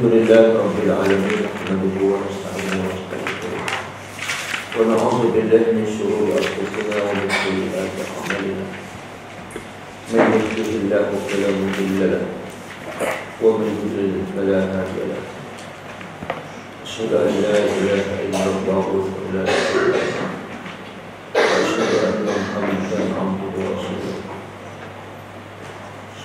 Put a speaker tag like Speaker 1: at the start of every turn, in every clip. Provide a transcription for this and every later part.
Speaker 1: الحمد لله رب العالمين نحمده ونستعينه ونستغفره ونعوذ بالله من شرور أنفسنا ومن سيئات أعمالنا. من يهده الله فلا مضل له ومن يضلل فلا هادي له. أشهد أن لا إله إلا الله وحده لا شريك له وأشهد أن محمدا عبده ورسوله.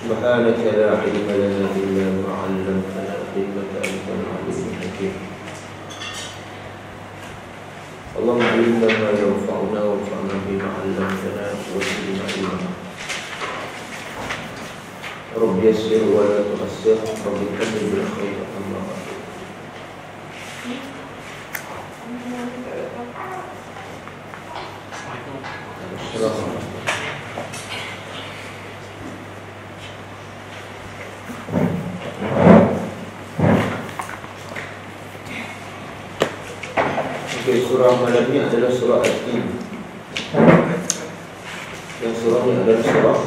Speaker 1: سبحانك لا علم لنا إلا ما علمتنا. إنك أنت العليم الحكيم. اللهم علمنا ما ينفعنا وانفعنا بما علمتنا وزدنا علما رب يسر ولا تؤسر رب كمل بالخير أما بعد. السلام عليكم. Surah malam ni adalah surah Al-Qim Yang surah ni adalah surah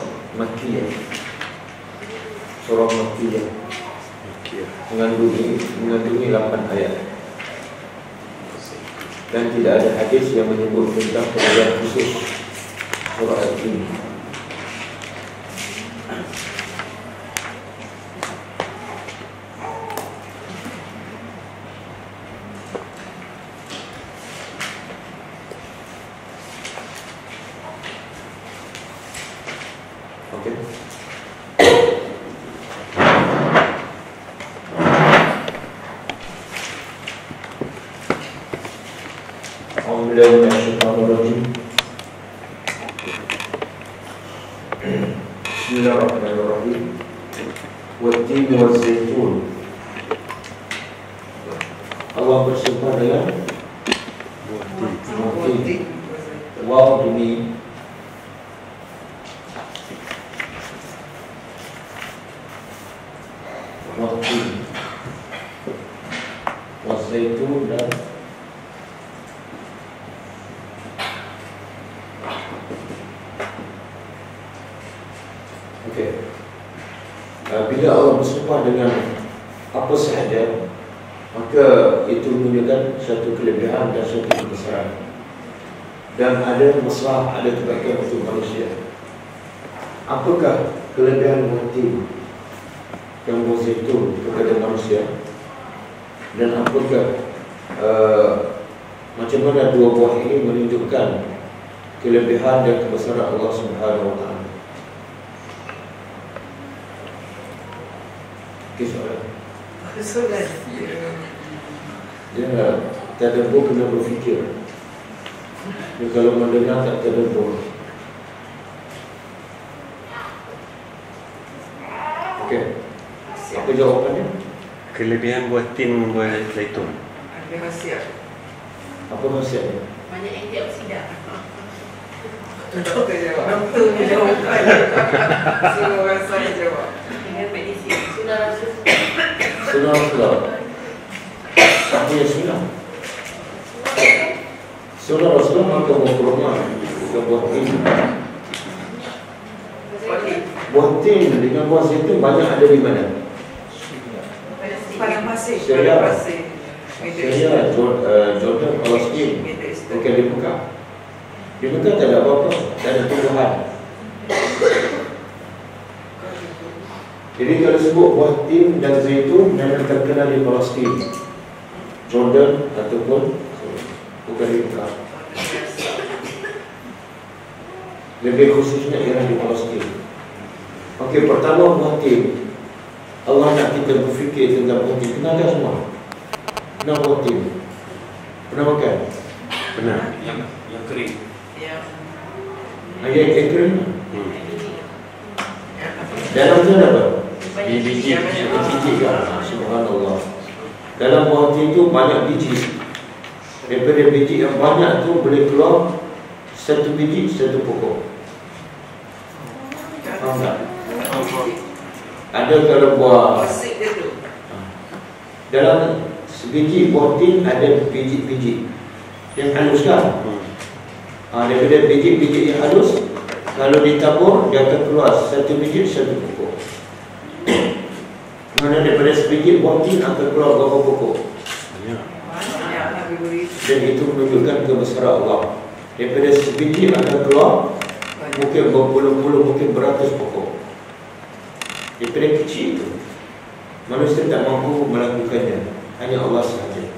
Speaker 1: Makkiyah. Surah Makkiyah. Mengandungi Mengandungi 8 ayat. Dan tidak ada hadis yang menyebut tentang kemudian khusus Surah Al-Qim dengan apa sahaja, maka itu menunjukkan satu kelebihan dan satu kebesaran. Dan ada masalah, ada kebaikan untuk manusia. Apakah kelebihan mati yang itu kepada manusia? Dan apakah uh, macam mana dua buah ini menunjukkan kelebihan dan kebesaran Allah Subhanahu Wa Taala? Kisah
Speaker 2: Soalan.
Speaker 1: Dia tadabbur kena berfikir Dia kalau mendengar tak tadabbur Okey Apa jawapannya?
Speaker 3: Kelebihan buah tin membuat zaitun
Speaker 2: Ada rahsia.
Speaker 1: Apa maksudnya?
Speaker 4: Banyak antioksidan.
Speaker 2: Doktor jawab. Doktor ni jawab. Suruh orang saya jawab.
Speaker 4: Dengan medisi. Sudah rasul.
Speaker 1: Sunnah Rasulullah Apa yang sunnah? Sunnah Rasulullah maka buah kurma Bukan buah tin.
Speaker 2: Okey.
Speaker 1: Buah tin dengan buah zaitun banyak ada di mana? Syria. Syria, eh, Jordan, Palestin. Bukan di Mekah. Di Mekah tak ada apa-apa. Tak ada tumbuhan Jadi kalau sebut buah tin dan zaitun Yang terkenal di Palestin Jordan ataupun Bukan di Mekah Lebih khususnya ialah di Palestin Okey, pertama buah tin Allah nak kita berfikir tentang buah tin Pernah tak semua? Pernah buah tin? Pernah makan?
Speaker 3: Benar
Speaker 5: yang yang kering
Speaker 2: Ya.
Speaker 1: Ayat kering
Speaker 3: hmm.
Speaker 1: Dalam tu ada apa?
Speaker 3: Biji
Speaker 1: Biji kan? Subhanallah Dalam buah tin tu banyak biji Daripada biji yang banyak tu boleh keluar Satu biji, satu pokok Faham tak? Ada kalau buah
Speaker 2: tu.
Speaker 1: Dalam sebiji buah tin ada biji-biji Yang halus kan?
Speaker 3: Hmm.
Speaker 1: Ha, daripada biji-biji yang halus Kalau ditabur dia akan keluar satu biji satu pokok Mana daripada sebiji buah tin akan keluar berapa pokok.
Speaker 2: Beri.
Speaker 1: Dan itu menunjukkan kebesaran Allah. Daripada sebiji akan keluar Mungkin berpuluh-puluh, mungkin beratus pokok. Daripada kecil itu Manusia tak mampu melakukannya. Hanya Allah sahaja.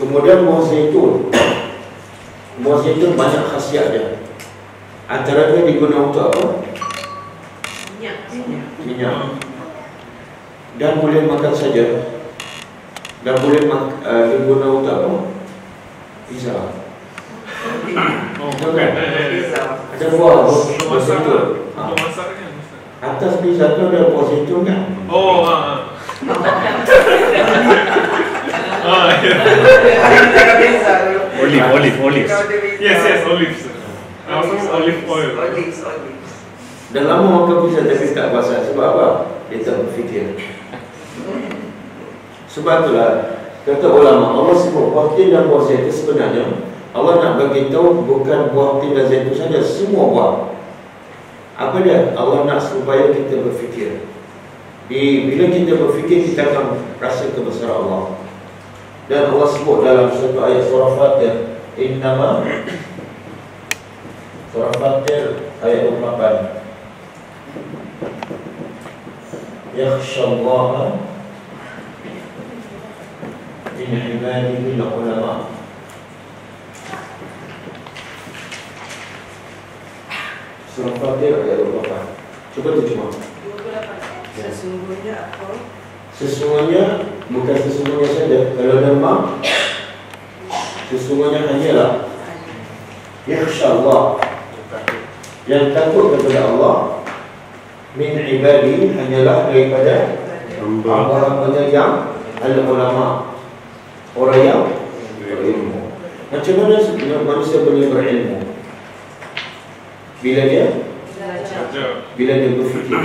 Speaker 1: Kemudian buah zaitun. Buah zaitun banyak khasiat dia. Antaranya digunakan untuk apa?
Speaker 4: Minyak.
Speaker 1: Dan boleh makan saja Dan boleh mak, uh, digunakan untuk apa? Pizza
Speaker 5: Oh,
Speaker 1: kan?
Speaker 2: Risau.
Speaker 1: Ada buah buah
Speaker 5: Untuk
Speaker 1: buah
Speaker 5: masak
Speaker 1: zaitun
Speaker 5: Untuk
Speaker 1: ha. Atas pizza tu ada buah zaitun kan?
Speaker 5: Oh, ha. ha. Ah, ya.
Speaker 3: Olive, olive, olive.
Speaker 5: Yes, yes, olives. Also olive oil.
Speaker 2: Olives, olives.
Speaker 1: Dah lama makan pizza tapi tak puasa Sebab apa? Dia tak berfikir. Sebab itulah Kata ulama Allah sebut buah tin dan buah zaitun sebenarnya Allah nak bagi tahu bukan buah tin dan zaitun saja Semua buah. Apa dia? Allah nak supaya kita berfikir. Di, Bila kita berfikir kita akan rasa kebesaran Allah. Dan Allah sebut dalam satu ayat surah Fatir Innama Surah Fatir ayat 28 يخشى الله من عباده العلماء Surah Fatir ayat 28 Cuba terjemah
Speaker 4: 28.
Speaker 2: Sesungguhnya apa?
Speaker 1: Sesungguhnya Bukan sesungguhnya saja Kalau nama Sesungguhnya hanyalah Yakhsha Allah Yang takut kepada Allah Min ibadi Hanyalah daripada
Speaker 3: Hamba.
Speaker 1: Hamba-hambanya yang Al-ulama. Orang yang berilmu. Macam mana sebenarnya manusia boleh berilmu? Bila dia. Bila dia berfikir.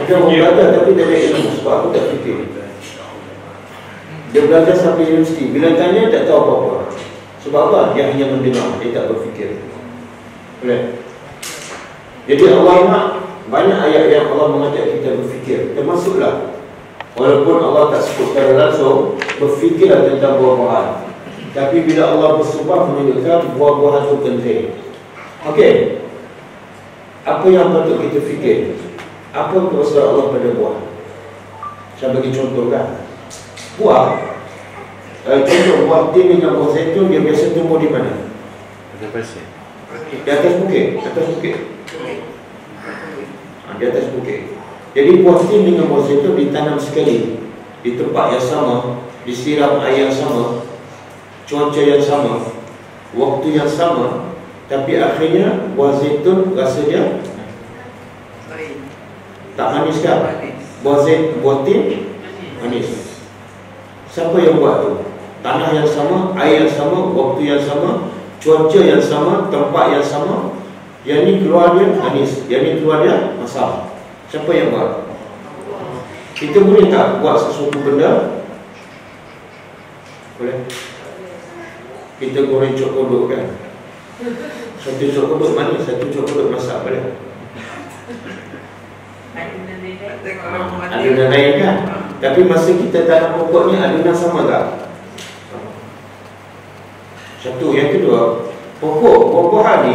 Speaker 1: Ada orang belajar tapi dia ada ilmu. Sebab aku tak fikir. Dia belajar sampai universiti. Bila tanya tak tahu apa-apa. Sebab apa? Dia hanya mendengar. Dia tak berfikir. Boleh? Jadi Allah nak Banyak ayat yang Allah mengajak kita berfikir. Termasuklah Walaupun Allah tak sebut secara langsung Berfikirlah tentang buah-buahan. Tapi bila Allah bersumpah menunjukkan Buah-buahan itu penting. Okey. Apa yang patut kita fikir? Apa kuasa Allah pada buah? Saya bagi contoh kan. Buah eh, Contoh buah tin dengan buah zaitun Dia biasa tumbuh di mana? Di atas bukit. Atas bukit Di atas bukit. Jadi tin dengan buah zaitun ditanam sekali. Di tempat yang sama Disiram air yang sama Cuaca yang sama Waktu yang sama. Tapi akhirnya buah zaitun rasa dia tak manis kan? Buah zait, buah tin manis. Siapa yang buat tu? Tanah yang sama, air yang sama, waktu yang sama Cuaca yang sama, tempat yang sama Yang ni keluar dia manis. Yang ni keluar dia masam. Siapa yang buat? Kita boleh tak buat sesuatu benda? Boleh? Kita goreng cok kodok kan? Satu cok kodok manis, satu cok kodok masak boleh. Adunan lain kan? Tapi masa kita tanam pokok ni adunan sama tak? Satu, yang kedua Pokok, buah-buahan ni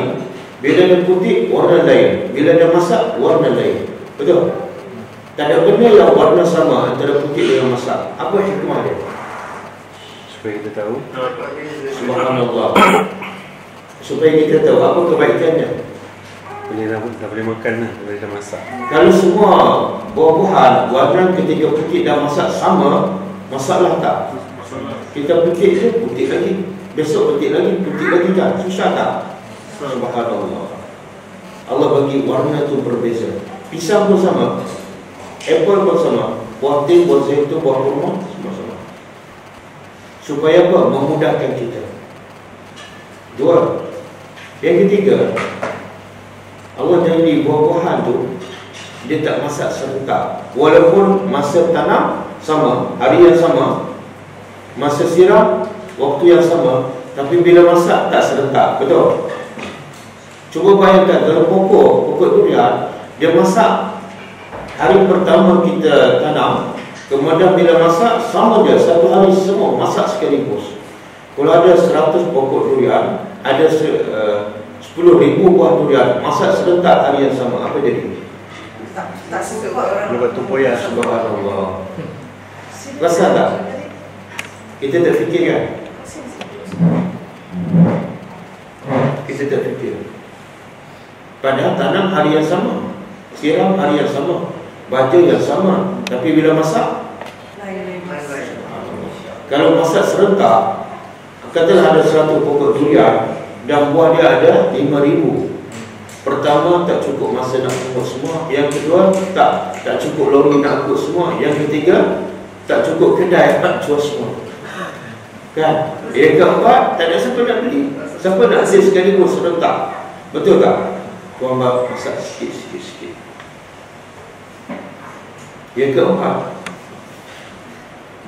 Speaker 1: Bila dia putih, warna lain Bila dia masak, warna lain Betul? Tak ada benda yang warna sama Antara putih dengan masak Apa hikmah dia?
Speaker 3: Supaya kita tahu.
Speaker 1: Subhanallah Supaya kita tahu apa kebaikannya
Speaker 3: Boleh dah, dah boleh makan lah. Boleh dah masak.
Speaker 1: Kalau semua buah-buahan Warna ketika putih dan masak sama Masalah tak?
Speaker 5: Masalah.
Speaker 1: Kita putih je, putih lagi Besok putih lagi, putih lagi kan Susah tak? Subhanallah. Allah bagi warna tu berbeza. Pisang pun sama Apple pun sama Buah tin, buah zaitun, buah kurma Semua sama. Supaya apa? Memudahkan kita. Dua. Yang ketiga Allah janji buah-buahan tu Dia tak masak serentak. Walaupun masa tanam Sama, hari yang sama. Masa siram Waktu yang sama. Tapi bila masak tak serentak. Betul? Cuba bayangkan kalau pokok Pokok durian Dia masak Hari pertama kita tanam Kemudian bila masak Sama je satu hari semua masak sekaligus Kalau ada 100 pokok durian Ada se, uh, 10 ribu buah durian Masak serentak hari yang sama Apa jadi?
Speaker 2: Tak tak suka orang.
Speaker 3: Dia buat tupoya.
Speaker 1: Subhanallah Rasa tak? Kita tak fikir kan? Kita tak fikir Padahal tanam hari yang sama Siram hari yang sama Baca yang sama Tapi bila masak. Kalau masak serentak Katalah ada 100 pokok durian Dan buah dia ada 5,000 Pertama tak cukup masa nak angkut semua. Yang kedua tak tak cukup lori nak angkut semua. Yang ketiga tak cukup kedai nak jual semua. Kan? Yang keempat tak ada siapa nak beli. Siapa nak beli sekaligus serentak. Betul tak? Tuan Bab masak sikit-sikit-sikit Yang keempat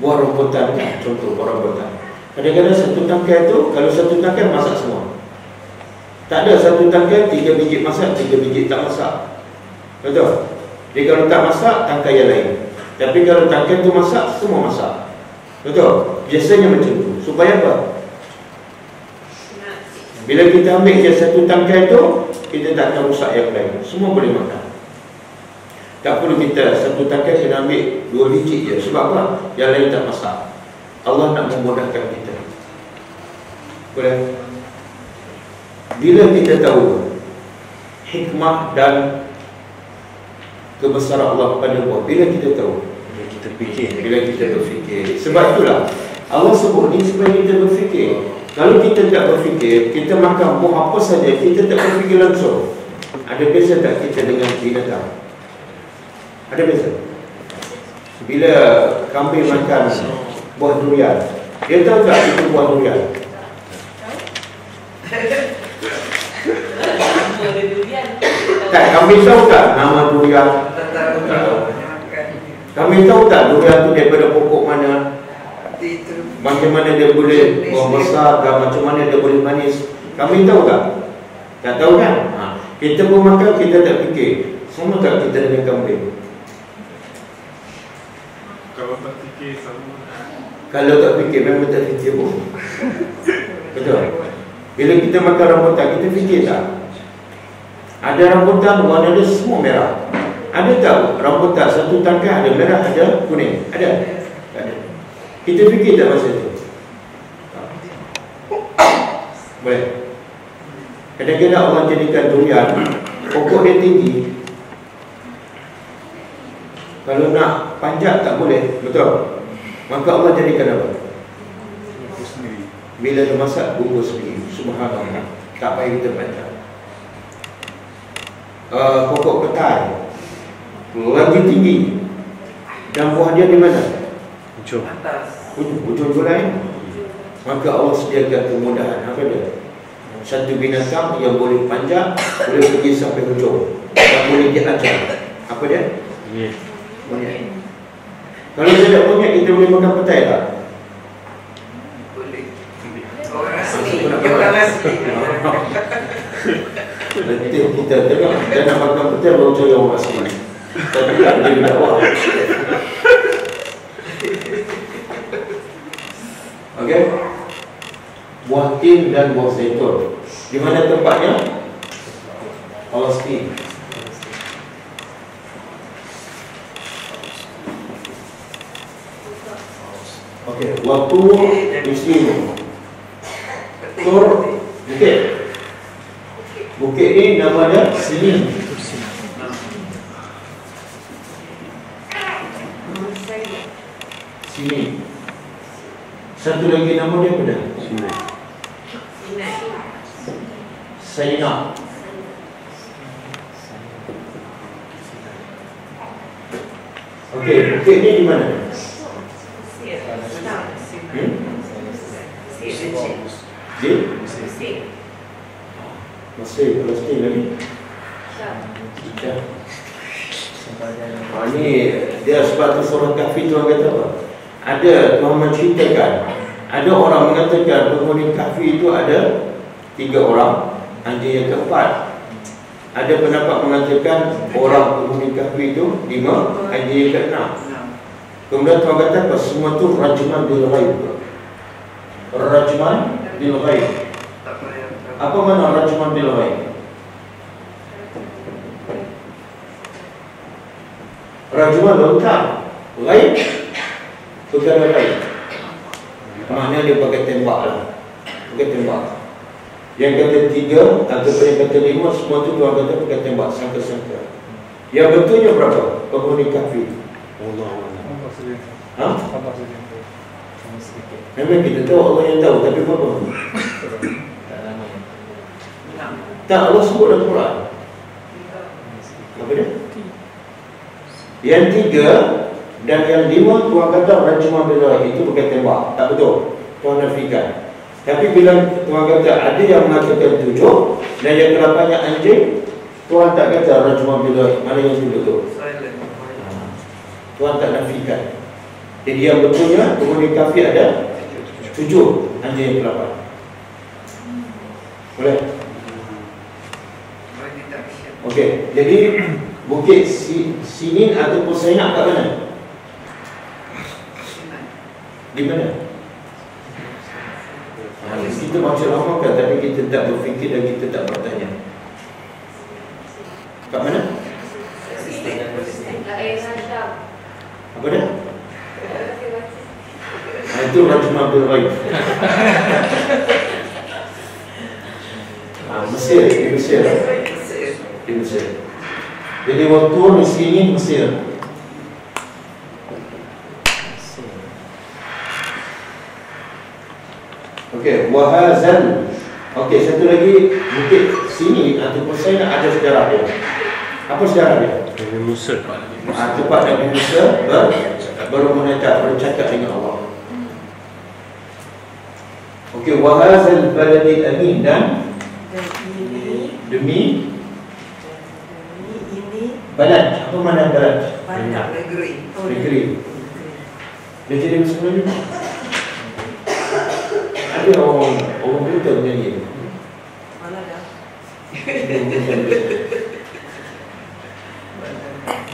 Speaker 1: Buah rambutan kan? Contoh buah rambutan Kadang-kadang satu tangkai tu Kalau satu tangkai masak semua Tak ada satu tangkai Tiga biji masak Tiga biji tak masak Betul? Jadi kalau tak masak Tangkai yang lain Tapi kalau tangkai tu masak Semua masak Betul? Biasanya macam tu Supaya apa? Bila kita ambil je satu tangkai tu Kita tak akan rusak yang lain. Semua boleh makan. Tak perlu kita satu tangkai kena ambil Dua biji je. Sebab apa? Yang lain tak masak. Allah nak memudahkan kita. Boleh? Bila kita tahu Hikmah dan Kebesaran Allah pada buah Bila kita tahu?
Speaker 3: Bila kita fikir.
Speaker 1: Bila kita berfikir. Sebab itulah Allah sebut ni supaya kita berfikir Kalau kita tak berfikir Kita makan buah apa saja Kita tak berfikir langsung Ada beza tak kita dengan binatang? Ada beza? Bila kambing makan buah durian Dia tahu tak itu buah durian? Tak, kambing tahu tak nama durian? Kambing tahu tak durian tu daripada pokok mana? Macam mana dia boleh buah besar dan macam mana dia boleh manis Kami tahu tak? Tak tahu kan? Ha. Kita pun makan, kita tak fikir Sama tak kita dengan kambing?
Speaker 5: Kalau tak fikir sama.
Speaker 1: Kalau tak fikir, memang tak fikir pun Betul? Bila kita makan rambutan, kita fikir tak? Ada rambutan, warna dia semua merah Ada tahu rambutan satu tangkai ada merah, ada kuning? Tak ada Kita fikir tak masa tu? Boleh? Kadang-kadang Allah jadikan durian Pokok dia tinggi Kalau nak panjat tak boleh Betul? Maka Allah jadikan apa? Bila dia masak bungkus sendiri Subhanallah Tak payah kita panjat uh, Pokok ketai Lagi tinggi Dan buah dia di mana?
Speaker 3: Ujung.
Speaker 2: Atas.
Speaker 1: Ujung, ujung tu lain Maka Allah sediakan kemudahan Apa dia? Satu binatang yang boleh panjat Boleh pergi sampai ujung Dan boleh diajar Apa dia?
Speaker 3: Ya.
Speaker 1: Monyet Kalau tidak monyet kita boleh makan petai tak?
Speaker 2: Boleh. Orang asli. Dia orang asli.
Speaker 1: Nanti kita tengok Kita nak makan petai baru cari orang asli Tapi tak boleh dakwah Okey? Buah tin dan buah zaitun. Di mana tempatnya? Palestin. Okey, waktu muslim Tur Bukit. Bukit ni nama dia Sini. Sini Satu lagi nama dia apa dah?
Speaker 3: Sini.
Speaker 4: Inai.
Speaker 1: Sayyidina Okey, bukit ni di mana?
Speaker 4: Mesir.
Speaker 1: Hmm?
Speaker 4: Mesir.
Speaker 1: Di
Speaker 4: Mesir.
Speaker 1: Mesir, Palestin lagi Ha, ni dia sebab tu surah kahfi tu orang kata apa? Ada Tuhan menceritakan Ada orang mengatakan penghuni kahfi itu ada Tiga orang Anjing yang keempat ada pendapat mengatakan orang penghuni kafir itu lima, ada yang ke enam. Kemudian tuan kata apa? Semua tu rajman bil ghaib. Rajman bil ghaib. Apa mana rajman bil ghaib? Rajman lontar. Ghaib. Perkara ghaib. Maknanya dia pakai tembak lah. Pakai tembak. Yang kata tiga ataupun yang kata lima semua tu tuan kata pakai tembak sangka-sangka. Yang betulnya berapa? Penghuni kafir.
Speaker 3: Allah Allah.
Speaker 1: Ha? Memang kita tahu Allah yang tahu tapi berapa? Tak Allah sebut dalam Quran. Apa dia? Yang tiga dan yang lima tuan kata rajma bila itu pakai tembak. Tak betul. Tuan nafikan. Tapi bila tuan kata ada yang mengatakan tujuh dan yang kelapannya anjing, tuan tak kata rajma bila mana yang tu betul. Tuan tak nafikan. Jadi yang betulnya penghuni kafir ada tujuh anjing yang kelapan. Boleh? Okey, jadi bukit si, Sinin ataupun Sainat kat mana? Di mana? Ha, kita baca lama kan tapi kita tak berfikir dan kita tak bertanya. Kat mana? Apa dia? Ha, itu Rajma Abdul Ghaib. Ha, Mesir, di Mesir. Di Mesir. Jadi waktu di sini Mesir. Okey, wahazan. Okey, satu lagi bukit sini ataupun saya nak ada sejarah dia. Apa sejarah dia?
Speaker 3: Nabi Musa.
Speaker 1: Ah, tempat Nabi Musa ber, bermunajat, bercakap dengan Allah. Okey, wahazal baladi amin dan demi
Speaker 2: ini,
Speaker 1: balad. Apa mana balad?
Speaker 2: banyak negeri.
Speaker 1: Negeri. Dia jadi lagi? Ada orang orang buta menyanyi.
Speaker 2: Mana dah?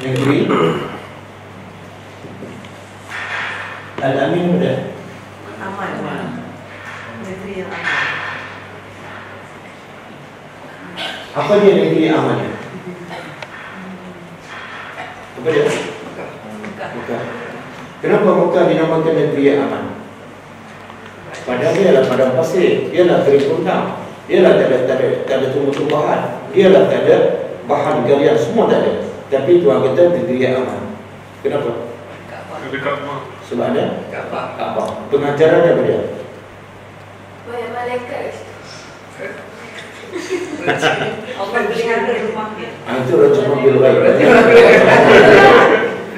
Speaker 1: Negeri Al-Amin ada
Speaker 2: Aman. Negeri yang aman.
Speaker 1: Apa dia negeri aman? Apa dia? Mekah. Kenapa Mekah dinamakan negeri yang aman? Padahal dia adalah padang pasir, dia adalah kering kundang, dia adalah tak ada, tak ada, tak ada tumbuh-tumbuhan, dia adalah tak ada bahan galian, semua tak ada. Tapi Tuhan kata negeri yang aman. Kenapa?
Speaker 5: Kaabah.
Speaker 1: Sebab ada Kaabah. Pengajaran apa dia?
Speaker 4: Banyak malaikat.
Speaker 2: Allah pelihara rumahnya.
Speaker 1: Ah, itu Raja Mobil Baik.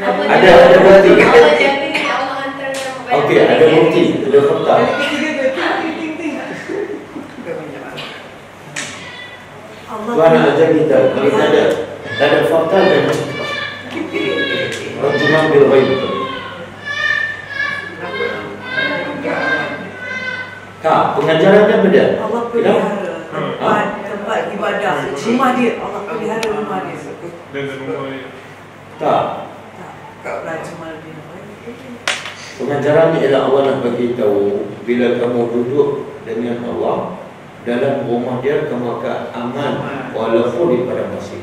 Speaker 4: Apa
Speaker 1: Ada-
Speaker 4: dia-
Speaker 1: ada bukti.
Speaker 4: Hantar
Speaker 1: Okey, ada bukti, ada fakta.
Speaker 2: Allah
Speaker 1: Tuhan nak ajar kita, kalau tak ada, tak ada fakta dan Raja Mobil Baik. Tak, pengajaran apa dia?
Speaker 2: Allah pelihara tempat tempat ibadah rumah dia. Allah pelihara rumah dia.
Speaker 5: Dan rumah dia.
Speaker 1: Tak.
Speaker 2: Tak. Raja Malbin.
Speaker 1: Pengajaran ni ialah Allah nak bagi tahu bila kamu duduk dengan Allah dalam rumah dia kamu akan aman walaupun di padang pasir.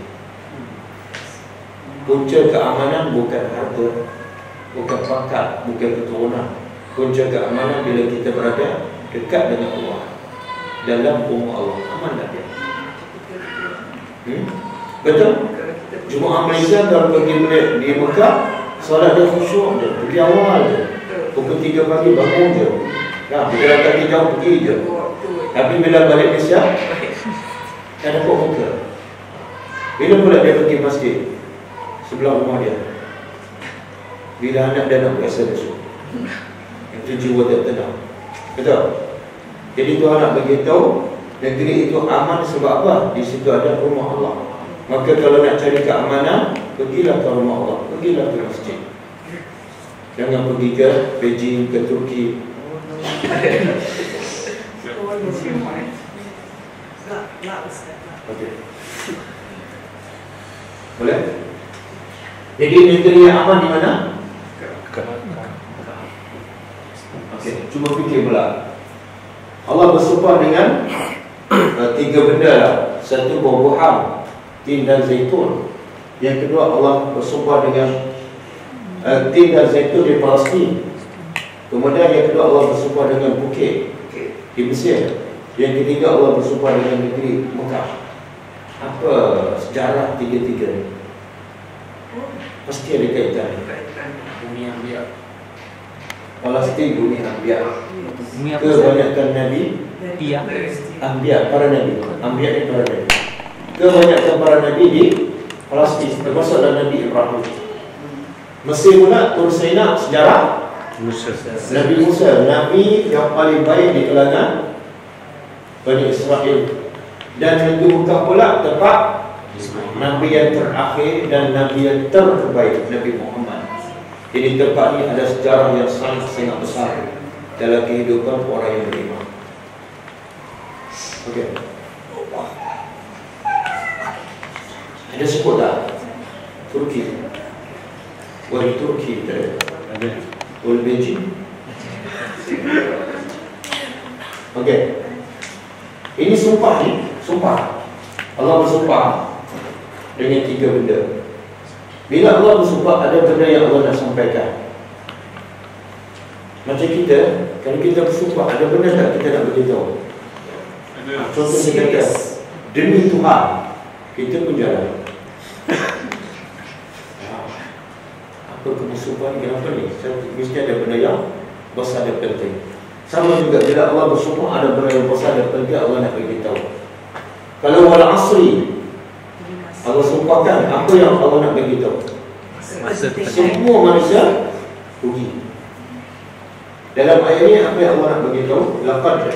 Speaker 1: Punca keamanan bukan harta, bukan pangkat, bukan keturunan. Punca keamanan bila kita berada dekat dengan Allah dalam rumah Allah. Aman tak dia? Hmm? Betul? Jemaah Malaysia kalau pergi beli- di Mekah Solat dia khusyuk je Pergi awal je Pukul 3 pagi bangun je Nah, berjalan kaki jauh pergi je Tapi bila balik Malaysia Tak dapat muka Bila pula dia pergi masjid? Sebelah rumah dia. Bila anak dia nak biasa besok? Itu jiwa dia tenang. Betul? Jadi Tuhan nak beritahu Negeri itu aman sebab apa? Di situ ada rumah Allah. Maka kalau nak cari keamanan Pergilah ke rumah Allah. Pergilah ke masjid. Jangan pergi ke Beijing, ke Turki
Speaker 2: Ustaz. nak.
Speaker 1: Okey Boleh? Jadi negeri yang aman di mana? Okey, cuba fikir pula. Allah bersumpah dengan uh, tiga benda lah. Satu buah-buahan, tin dan zaitun. Yang kedua Allah bersumpah dengan uh, tin dan zaitun di Palestin. Kemudian yang kedua Allah bersumpah dengan bukit di Mesir. Yang ketiga Allah bersumpah dengan negeri Mekah. Apa sejarah tiga-tiga ni? Pasti ada kaitan.
Speaker 6: Bumi yang biar.
Speaker 1: Palestin bumi Ambiya. Kebanyakan Nabi. Ambiya, para Nabi. Ambiya ni para Nabi. Kebanyakan para Nabi di Palestin, termasuk dalam Nabi Ibrahim. Mesir pula, Tur Sinai sejarah
Speaker 3: Musa.
Speaker 1: Nabi Musa, Nabi yang paling baik di kalangan Bani Israel. Dan Nabi Mekah pula tempat Nabi yang terakhir dan Nabi yang terbaik Nabi Muhammad Jadi tempat ini ada sejarah yang sangat sangat besar Dalam kehidupan orang yang beriman Okey Ada tak? Turki Wali Turki
Speaker 3: Ada.
Speaker 1: Wali Beijing Okey Ini sumpah ni Sumpah Allah bersumpah dengan tiga benda. Bila Allah bersumpah ada benda yang Allah nak sampaikan. Macam kita, kalau kita bersumpah ada benda tak kita nak beritahu.
Speaker 5: Ada.
Speaker 1: Contoh kita kata, demi Tuhan, kita pun jalan. Apa ni, kenapa ni? Mesti ada benda yang besar dan penting. Sama juga bila Allah bersumpah ada benda yang besar dan penting Allah nak beritahu. Kalau wal asri, Allah sumpahkan apa yang Allah nak beritahu. Semua manusia rugi. Dalam ayat ini apa yang Allah nak beritahu? Laqad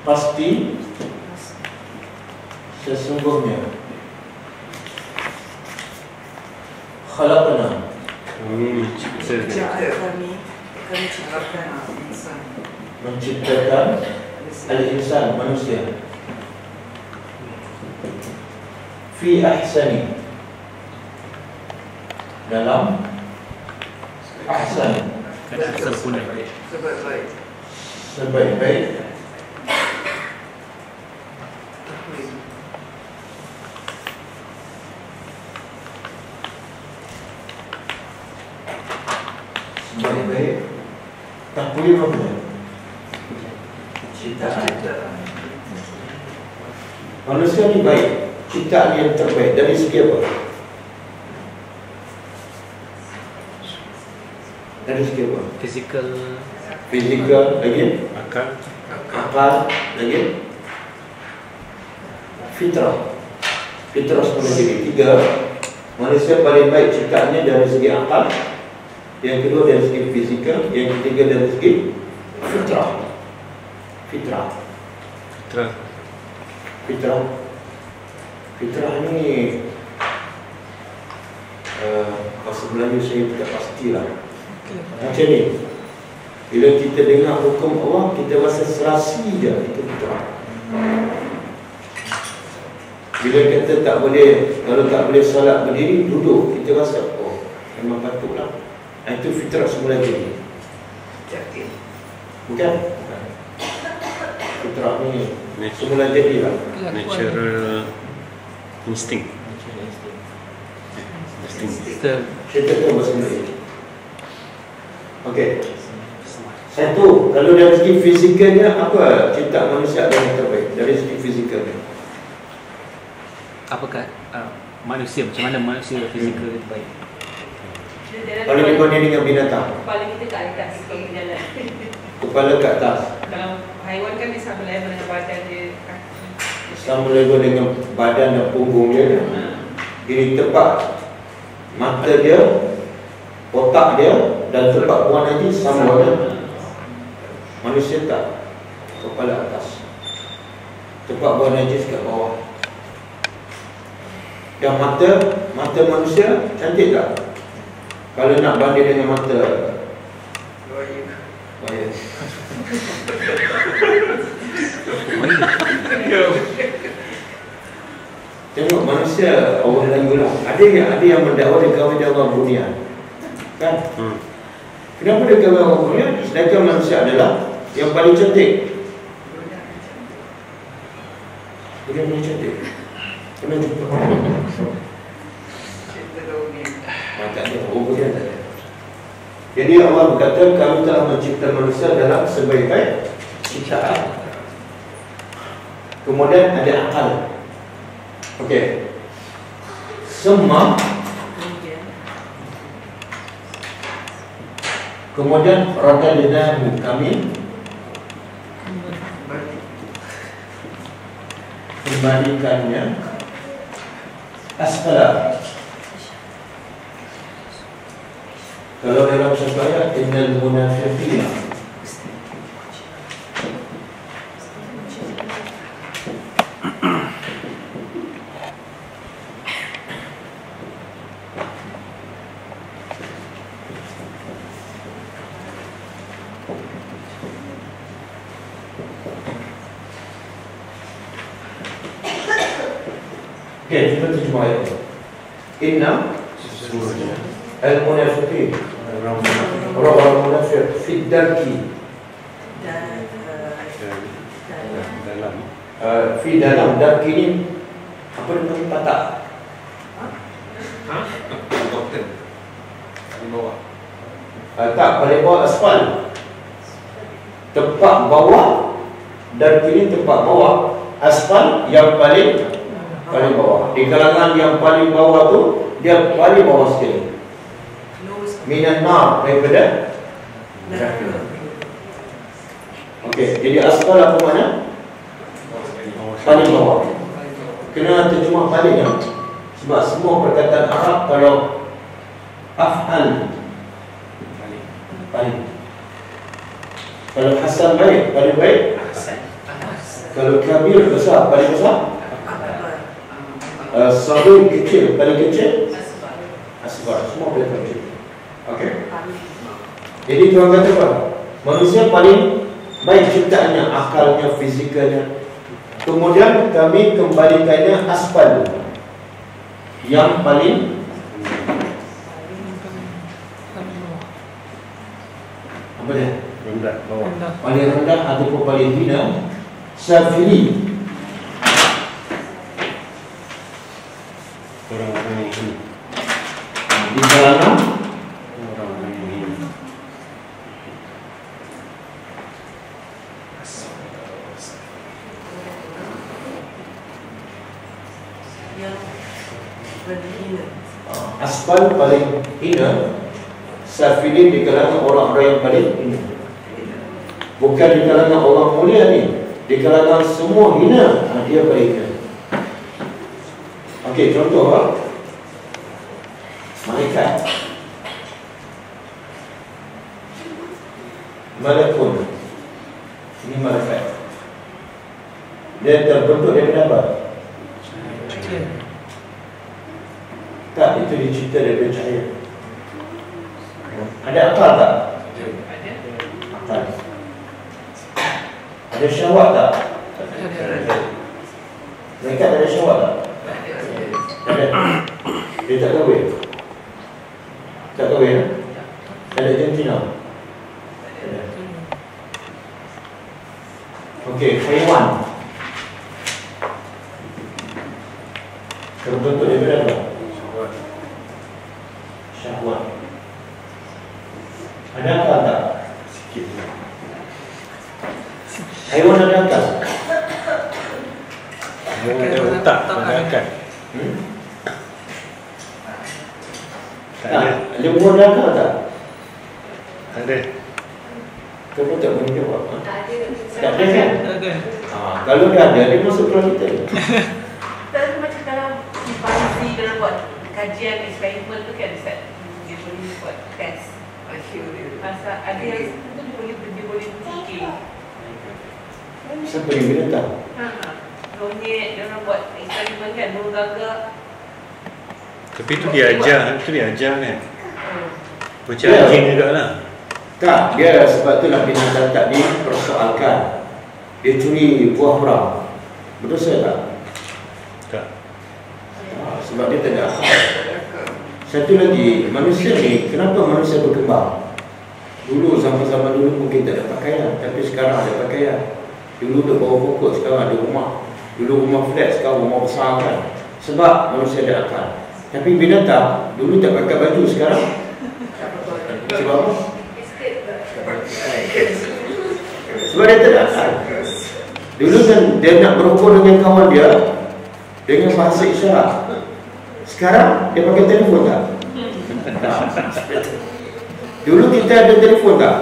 Speaker 1: pasti sesungguhnya khalaqna
Speaker 3: Kami mencipta
Speaker 2: Kami kami ciptakan insan.
Speaker 1: menciptakan al-insan manusia fi ahsani dalam ahsan
Speaker 6: sempurna.
Speaker 2: Sebaik-baik.
Speaker 1: sebaik-baik sebaik-baik dia? ciptaan manusia ni baik. Ciptaan yang terbaik. Dari segi apa? dari segi apa?
Speaker 6: Physical.
Speaker 1: Fizikal lagi?
Speaker 3: Akal.
Speaker 1: Akal lagi? Fitrah. Fitrah diri tiga. Manusia paling baik ciptaannya dari segi akal yang kedua dari segi fizikal. Yang ketiga dari segi fitrah. Fitrah.
Speaker 3: Fitrah.
Speaker 1: Fitrah. Fitrah ni uh, bahasa Melayu saya tidak pastilah. Macam ni. Bila kita dengar hukum Allah kita rasa serasi je itu fitrah. Bila kata tak boleh kalau tak boleh solat berdiri duduk. Kita rasa oh memang patutlah. Ah, itu fitrah semula jadi
Speaker 2: Yakin.
Speaker 1: bukan. Bukan fitrah ni semula jadilah
Speaker 3: natural instinct. Instinct.
Speaker 6: Kita
Speaker 1: bahasa Melayu. Okey. Satu, kalau dari segi fizikalnya apa cipta manusia yang terbaik? Dari segi fizikalnya?
Speaker 6: apakah uh, manusia macam mana manusia fizikal itu baik?
Speaker 1: Kalau dibanding dengan binatang,
Speaker 7: Kepala kita kat atas kalau berjalan.
Speaker 1: kepala ke atas,
Speaker 7: Kalau haiwan kan dia sama level dengan badan dia kaki.
Speaker 1: sama level dengan badan dan punggung dia.
Speaker 7: Ha.
Speaker 1: Ini tepat mata dia, otak dia dan tempat buang haji sama dia. Manusia tak kepala atas. Tempat buang najis kat bawah. Yang mata, mata manusia cantik tak? Kalau nak banding dengan mata Buaya Tengok manusia orang Melayu lah. Ada yang ada yang mendakwa dia kahwin dengan orang Brunei. Kan?
Speaker 3: Hmm.
Speaker 1: Kenapa dia kahwin dengan orang Brunei? Sedangkan manusia adalah yang paling cantik. Dia paling cantik. Pernah jumpa? Ah, tak ada. Jadi Allah berkata kami telah mencipta manusia dalam sebaik-baik ciptaan. Kemudian ada akal. Okey. Semua
Speaker 2: Kemudian
Speaker 1: kemudian radadnahu kami kembalikannya asfala kalau dalam satu ayat innal munafiqina Okey, kita terjemah ayat ini. Inna
Speaker 3: Sesungguhnya
Speaker 1: al-munafiqin
Speaker 3: orang munafik
Speaker 1: orang-orang munafik fi darki
Speaker 2: dan uh,
Speaker 3: dan
Speaker 2: dan
Speaker 3: dalam
Speaker 1: uh, fi dalam darki ni apa dia panggil patak
Speaker 5: Doktor. Di bawah.
Speaker 1: uh, tak paling bawah aspal tempat bawah darki ni tempat bawah aspal yang paling paling bawah di kalangan yang paling bawah tu dia paling bawah sekali
Speaker 2: lowest
Speaker 1: minan nar daripada
Speaker 2: neraka.
Speaker 1: Okey, jadi aspal apa makna? Paling bawah. Kena terjemah balik ya. Sebab semua perkataan Arab kalau af'al paling. Kalau hasan baik, paling baik. Kalau kabir besar, paling besar. Uh, Sabir kecil, paling kecil. Asbar, semua boleh kecil. Okey. Jadi Tuhan kata apa? Manusia paling baik ciptaannya, akalnya, fizikalnya. Kemudian kami kembalikannya aspal yang paling apa dia?
Speaker 3: rendah bawah
Speaker 1: Paling rendah ataupun paling hina Safili
Speaker 3: orang-orang yang ini
Speaker 1: Di kalangan
Speaker 3: orang-orang yang ini
Speaker 2: Yang berhina.
Speaker 1: Aspal paling hina Safili di kalangan orang-orang yang paling hina. Bukan di kalangan orang mulia ni Di kalangan semua hina Dia paling hina. Okey, contoh ah. Malaikat. Malakun. Ini malaikat. Dia terbentuk daripada apa? Tak, itu dicipta daripada cahaya Ada akal tak? Akal Ada syahwat tak? Mereka ada syahwat tak? Ada Dia tak kahwin? Tak kahwin? eh? Tak ada jantina? Tak ada Okey, haiwan Terbentuk daripada apa? Syahwat Ada akal tak?
Speaker 3: sikit
Speaker 1: Haiwan ada akal?
Speaker 3: orang ada otak pada akal
Speaker 1: Hmm?
Speaker 3: tak ada
Speaker 1: Tak, lembu ada akal tak?
Speaker 3: tak ada
Speaker 1: Kau pun tak boleh jawab ha?
Speaker 4: Tak ada.
Speaker 1: Tak ada kan? Ha, kalau dia ada, dia masuk kelas kita
Speaker 7: Tak macam kalau si Farsi kalau buat kajian eksperimen tu kan Ustaz buat test pasal ada yang tu dia boleh dia boleh fikir
Speaker 1: Siapa yang bila tak?
Speaker 7: ha ha. Monyet dia orang buat eksperimen kan burung gagak
Speaker 3: tapi tu dia ajar tu dia ajar kan?
Speaker 7: Hmm.
Speaker 3: macam
Speaker 1: Ya.
Speaker 3: anjing juga lah
Speaker 1: Tak, dia sebab itulah binatang tak dipersoalkan Dia curi buah perang. Betul saya tak?
Speaker 3: tak.
Speaker 1: Ah, Sebab dia tak ada akal Satu lagi Manusia ni Kenapa manusia berkembang? Dulu zaman-zaman dulu mungkin tak ada pakaian Tapi sekarang ada pakaian. Dulu duduk bawah pokok Sekarang ada rumah. Dulu rumah flat Sekarang rumah besar kan? Sebab manusia ada akal. Tapi binatang Dulu tak pakai baju Sekarang? Sebab? Sebab dia tak ada akal. Dulu kan dia nak berhubung dengan kawan dia Dengan bahasa isyarat Sekarang dia pakai telefon tak? Tak. Dulu kita ada telefon tak?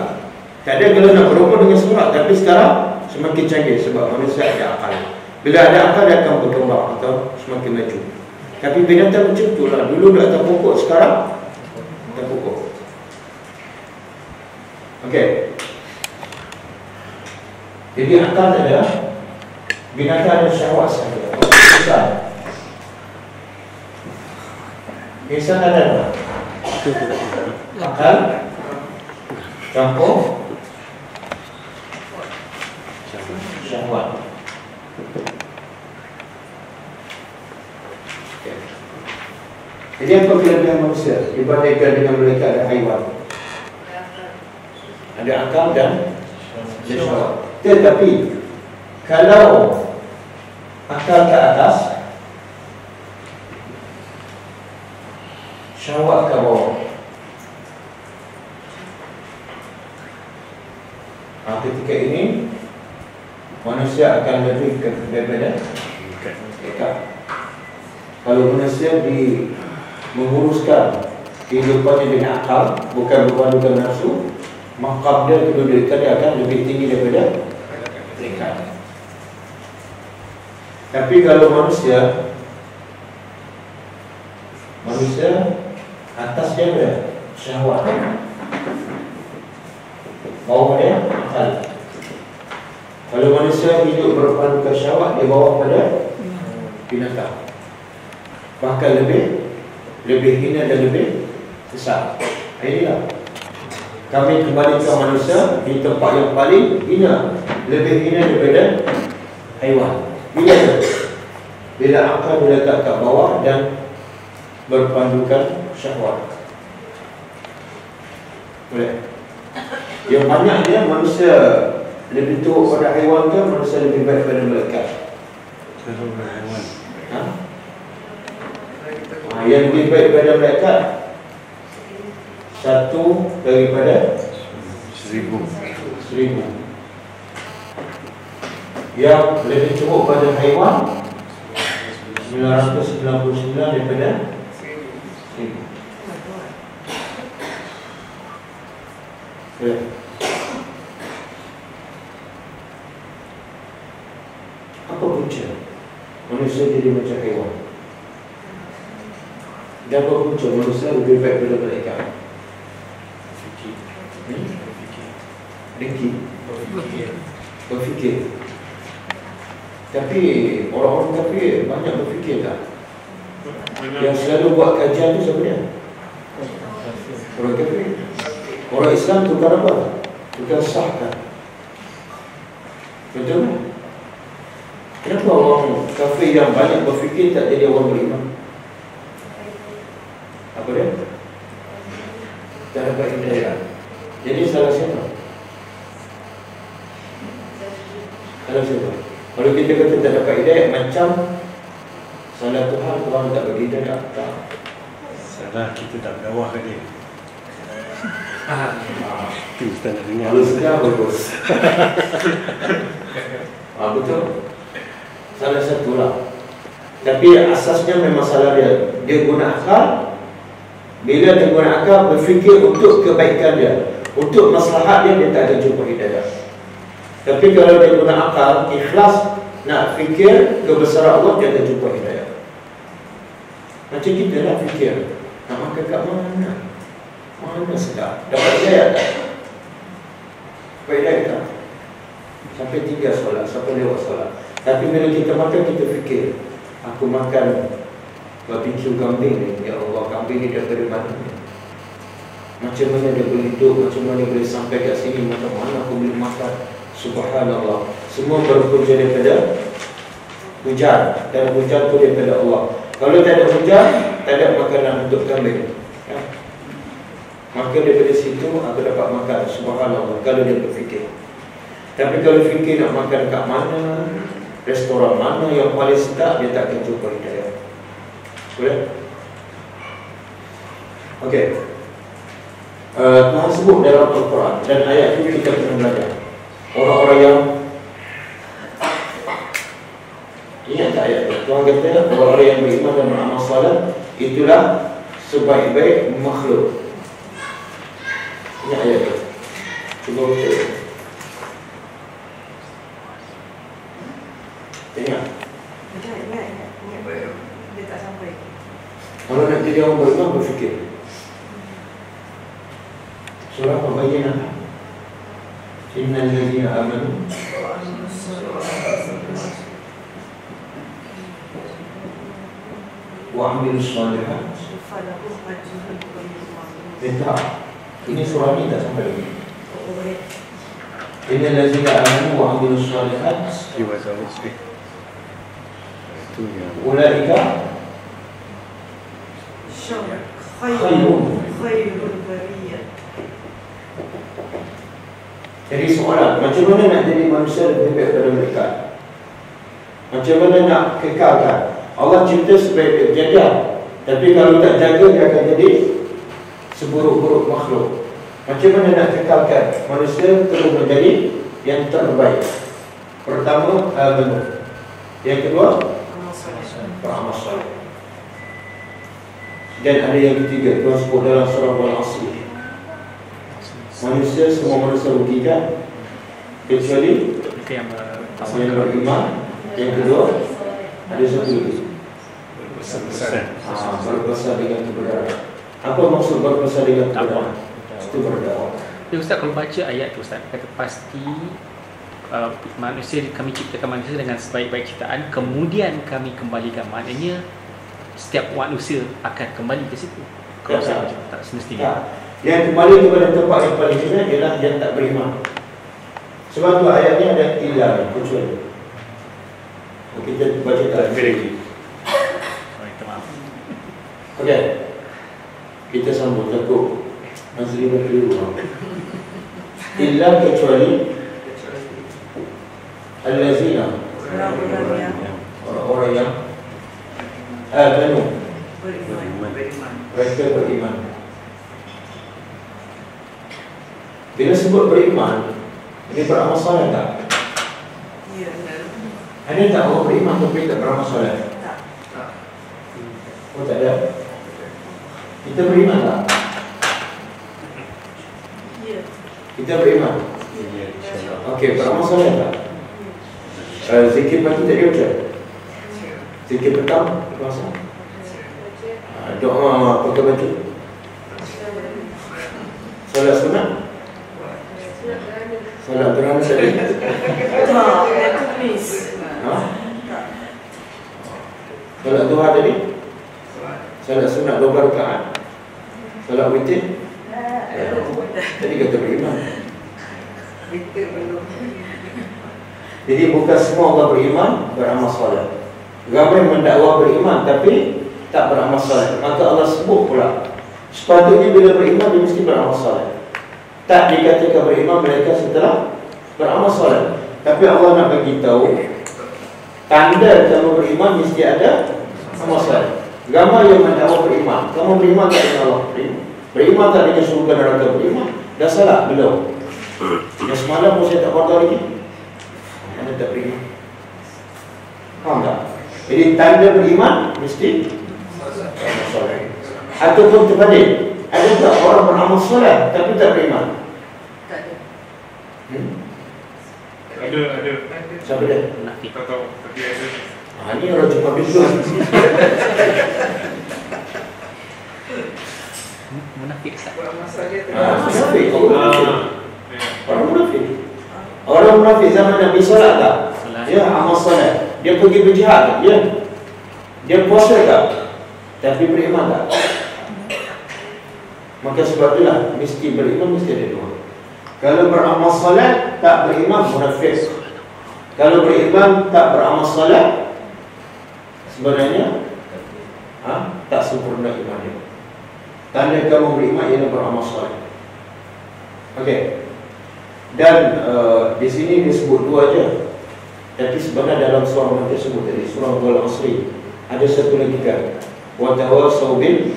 Speaker 1: Tak ada kalau nak berhubung dengan surat Tapi sekarang semakin canggih Sebab manusia ada akal Bila ada akal dia akan berkembang Atau semakin maju Tapi binatang macam tu lah Dulu dia atas pokok Sekarang atas pokok Okey Jadi akal tak ada Binatang ada syahwat sahaja Insan ada apa? Akal Campur Syahwat. Jadi apa kelebihan manusia dibandingkan dengan mereka ada haiwan? Ada akal dan syahwat. Tetapi kalau akal ke atas, syahwat ke bawah. Ha, ketika ini manusia akan lebih ke daripada mereka. Kalau manusia di menguruskan kehidupannya dengan akal, bukan berpandukan nafsu, maka dia kedudukan dia akan lebih tinggi daripada mereka. Tapi kalau manusia manusia atas dia syahwat. Bawah dia akal. Kalau manusia hidup berpandukan syahwat dia bawa pada binatang. Bahkan lebih lebih hina dan lebih besar. Inilah kami kembali ke manusia di tempat yang paling hina, lebih hina daripada haiwan. Bila? Bila akal diletak kat bawah dan berpandukan syahwat. Boleh? Yang banyaknya manusia lebih teruk pada haiwan ke manusia lebih baik pada malaikat? Ha? Ha, yang lebih baik pada malaikat satu daripada
Speaker 3: Seribu
Speaker 1: seribu. Yang lebih teruk pada haiwan 999 daripada seribu. Ya. Apa punca manusia jadi macam haiwan? Dan apa punca manusia lebih baik daripada malaikat? Hmm? Dengki Berfikir Tapi orang-orang kafir banyak berfikir tak? Yang selalu buat kajian tu siapa dia? Orang kafir Orang Islam tukar apa? Tukar sahkan Betul tak? Kenapa orang kafir yang banyak berfikir tak jadi orang beriman? Apa dia? Tak dapat hidayah Jadi salah siapa? Salah siapa? Kalau kita kata tak dapat hidayah Macam Salah Tuhan, Tuhan tak bagi hidayah Tak
Speaker 3: Salah kita tak berdakwah ke dia Itu Ustaz nak dengar.
Speaker 1: Kalau sedar bagus. Ah, Betul. Salah satu lah. Tapi asasnya memang salah dia. Dia guna akal. Bila dia guna akal Berfikir untuk kebaikan dia. Untuk maslahat dia Dia tak ada jumpa hidayah. Tapi kalau dia guna akal Ikhlas Nak fikir Kebesaran Allah Dia ada jumpa hidayah. Macam kita lah fikir Nak makan kat mana Mana sedap? Dapat hidayah tak? Hidayah tak? Sampai tiga solat Sampai lewat solat. Tapi bila kita makan Kita fikir Aku makan Barbecue kambing ni. Ya Allah kambing ni mana ni Macam mana dia boleh hidup? Macam mana dia boleh sampai kat sini? Macam mana aku boleh makan? Subhanallah. Semua berpunca daripada Hujan. Dan hujan tu daripada Allah. Kalau tak ada hujan, tak ada makanan untuk kambing. Maka daripada situ aku dapat makan subhanallah kalau dia berfikir. Tapi kalau fikir nak makan kat mana, restoran mana yang paling sedap, dia tak akan jumpa hidayah. Boleh? Okey. Uh, Tuhan sebut dalam Al-Quran dan ayat itu kita pernah belajar. Orang-orang yang Ingat tak ayat itu? Tuhan kata orang-orang yang beriman dan beramal salat itulah sebaik-baik makhluk. Ingat ayat itu. Cuba betul. Ingat.
Speaker 2: Ingat, ingat, ingat. Ingat. Dia tak sampai.
Speaker 1: Kalau nak jadi orang beriman berfikir. Surah Al-Bayyinah. Innal ladzina amanu wa
Speaker 2: ghairu mamnun.
Speaker 1: Minta Ini surah ni tak sampai lagi. Ladzina amanu wa amilus shalihat
Speaker 3: He was always
Speaker 1: Ulaika?
Speaker 2: Syam.
Speaker 1: Khairun.
Speaker 2: Khairun.
Speaker 1: Jadi soalan Macam mana nak jadi manusia lebih baik daripada mereka? Macam mana nak kekalkan? Allah cipta sebaik jaga Tapi kalau tak jaga dia akan jadi Seburuk-buruk makhluk. Macam mana nak kekalkan Manusia perlu menjadi yang terbaik? Pertama Al-Banu Yang kedua
Speaker 2: Amal soleh.
Speaker 1: Beramal soleh Dan ada yang ketiga Tuhan sebut dalam surah Al-Asri Manusia, semua manusia rugikan Kecuali
Speaker 6: yang
Speaker 1: beriman. Yang kedua Ada satu lagi.
Speaker 3: Besar.
Speaker 1: Ah, dengan kebenaran Apa maksud berbesar dengan
Speaker 6: Takwa.
Speaker 1: Itu berdakwah
Speaker 6: Tapi Ustaz kalau baca ayat tu Ustaz Kata pasti uh, Manusia kami ciptakan manusia dengan sebaik-baik ciptaan. Kemudian kami kembalikan. Maknanya Setiap manusia akan kembali ke situ. Kalau
Speaker 1: Tak.
Speaker 6: saya baca tak semestinya.
Speaker 1: Ya. Yang kembali kepada tempat yang paling hina Ialah yang tak beriman. Sebab tu ayatnya ada ilah Kecuali Kita baca tak
Speaker 6: maaf
Speaker 1: Okey Kita sambung takut Nazri berkeliru Illa kecuali Al-Lazina
Speaker 2: Orang-orang yang
Speaker 1: Al-Banu
Speaker 2: beriman.
Speaker 1: Mereka beriman Bila sebut beriman Dia beramal soleh tak?
Speaker 2: Ya.
Speaker 1: Ada tak orang beriman tapi tak beramal soleh?
Speaker 2: Tak.
Speaker 1: Oh tak ada Kita beriman tak?
Speaker 2: Ya.
Speaker 1: Kita beriman
Speaker 3: Ya, insyaAllah.
Speaker 1: Okey, beramal soleh tak? Uh, zikir pagi tak dia ucap? Zikir petang? Puasa? Uh, doa pakai baju? Solat sunat? Solat gerhana tadi?
Speaker 2: Tak. Yang miss.
Speaker 1: Ha?
Speaker 2: Tak.
Speaker 1: Solat duha tadi? Solat sunat dua rakaat? Solat witir? Tadi kata beriman
Speaker 2: Kita belum.
Speaker 1: Jadi bukan semua orang beriman beramal soleh. Ramai mendakwa beriman tapi tak beramal soleh. Maka Allah sebut pula sepatutnya bila beriman dia mesti beramal soleh. Tak dikatakan beriman mereka setelah beramal soleh. Tapi Allah nak bagi tahu tanda kamu beriman mesti ada amal soleh. Ramai yang mendakwa beriman. Kamu beriman tak dengan Allah? Beriman. Beriman tak dengan surga neraka beriman? Dah salah belum? Yang semalam pun saya tak patah lagi. Anda tak beriman Faham tak? Jadi tanda beriman Mesti soleh Ataupun terbalik Ada tak orang beramal soleh Tapi tak beriman
Speaker 2: Tak ada.
Speaker 1: hmm?
Speaker 5: Ada, ada.
Speaker 1: Siapa dia?
Speaker 5: Tak tahu, tapi ada.
Speaker 1: Ha, ni orang cuma bisu
Speaker 6: Munafik Ustaz.
Speaker 1: Ha, Munafik. Orang munafik.
Speaker 5: Ah.
Speaker 1: Orang munafik. Orang munafik zaman Nabi solat tak? Ya amal solat. Dia pergi berjihad tak? Ya. Dia puasa tak? Tapi beriman tak? Maka sebab itulah Mesti beriman mesti ada dua. Kalau beramal solat Tak beriman munafik. Kalau beriman tak beramal solat Sebenarnya ha? tak sempurna iman dia. Tanda kamu beriman ialah beramal soleh. Okey. Dan uh, di sini disebut dua aja. Tapi sebenarnya dalam surah yang tersebut tadi surah Al-Asri ada satu lagi kan. Wa tawassaw bil.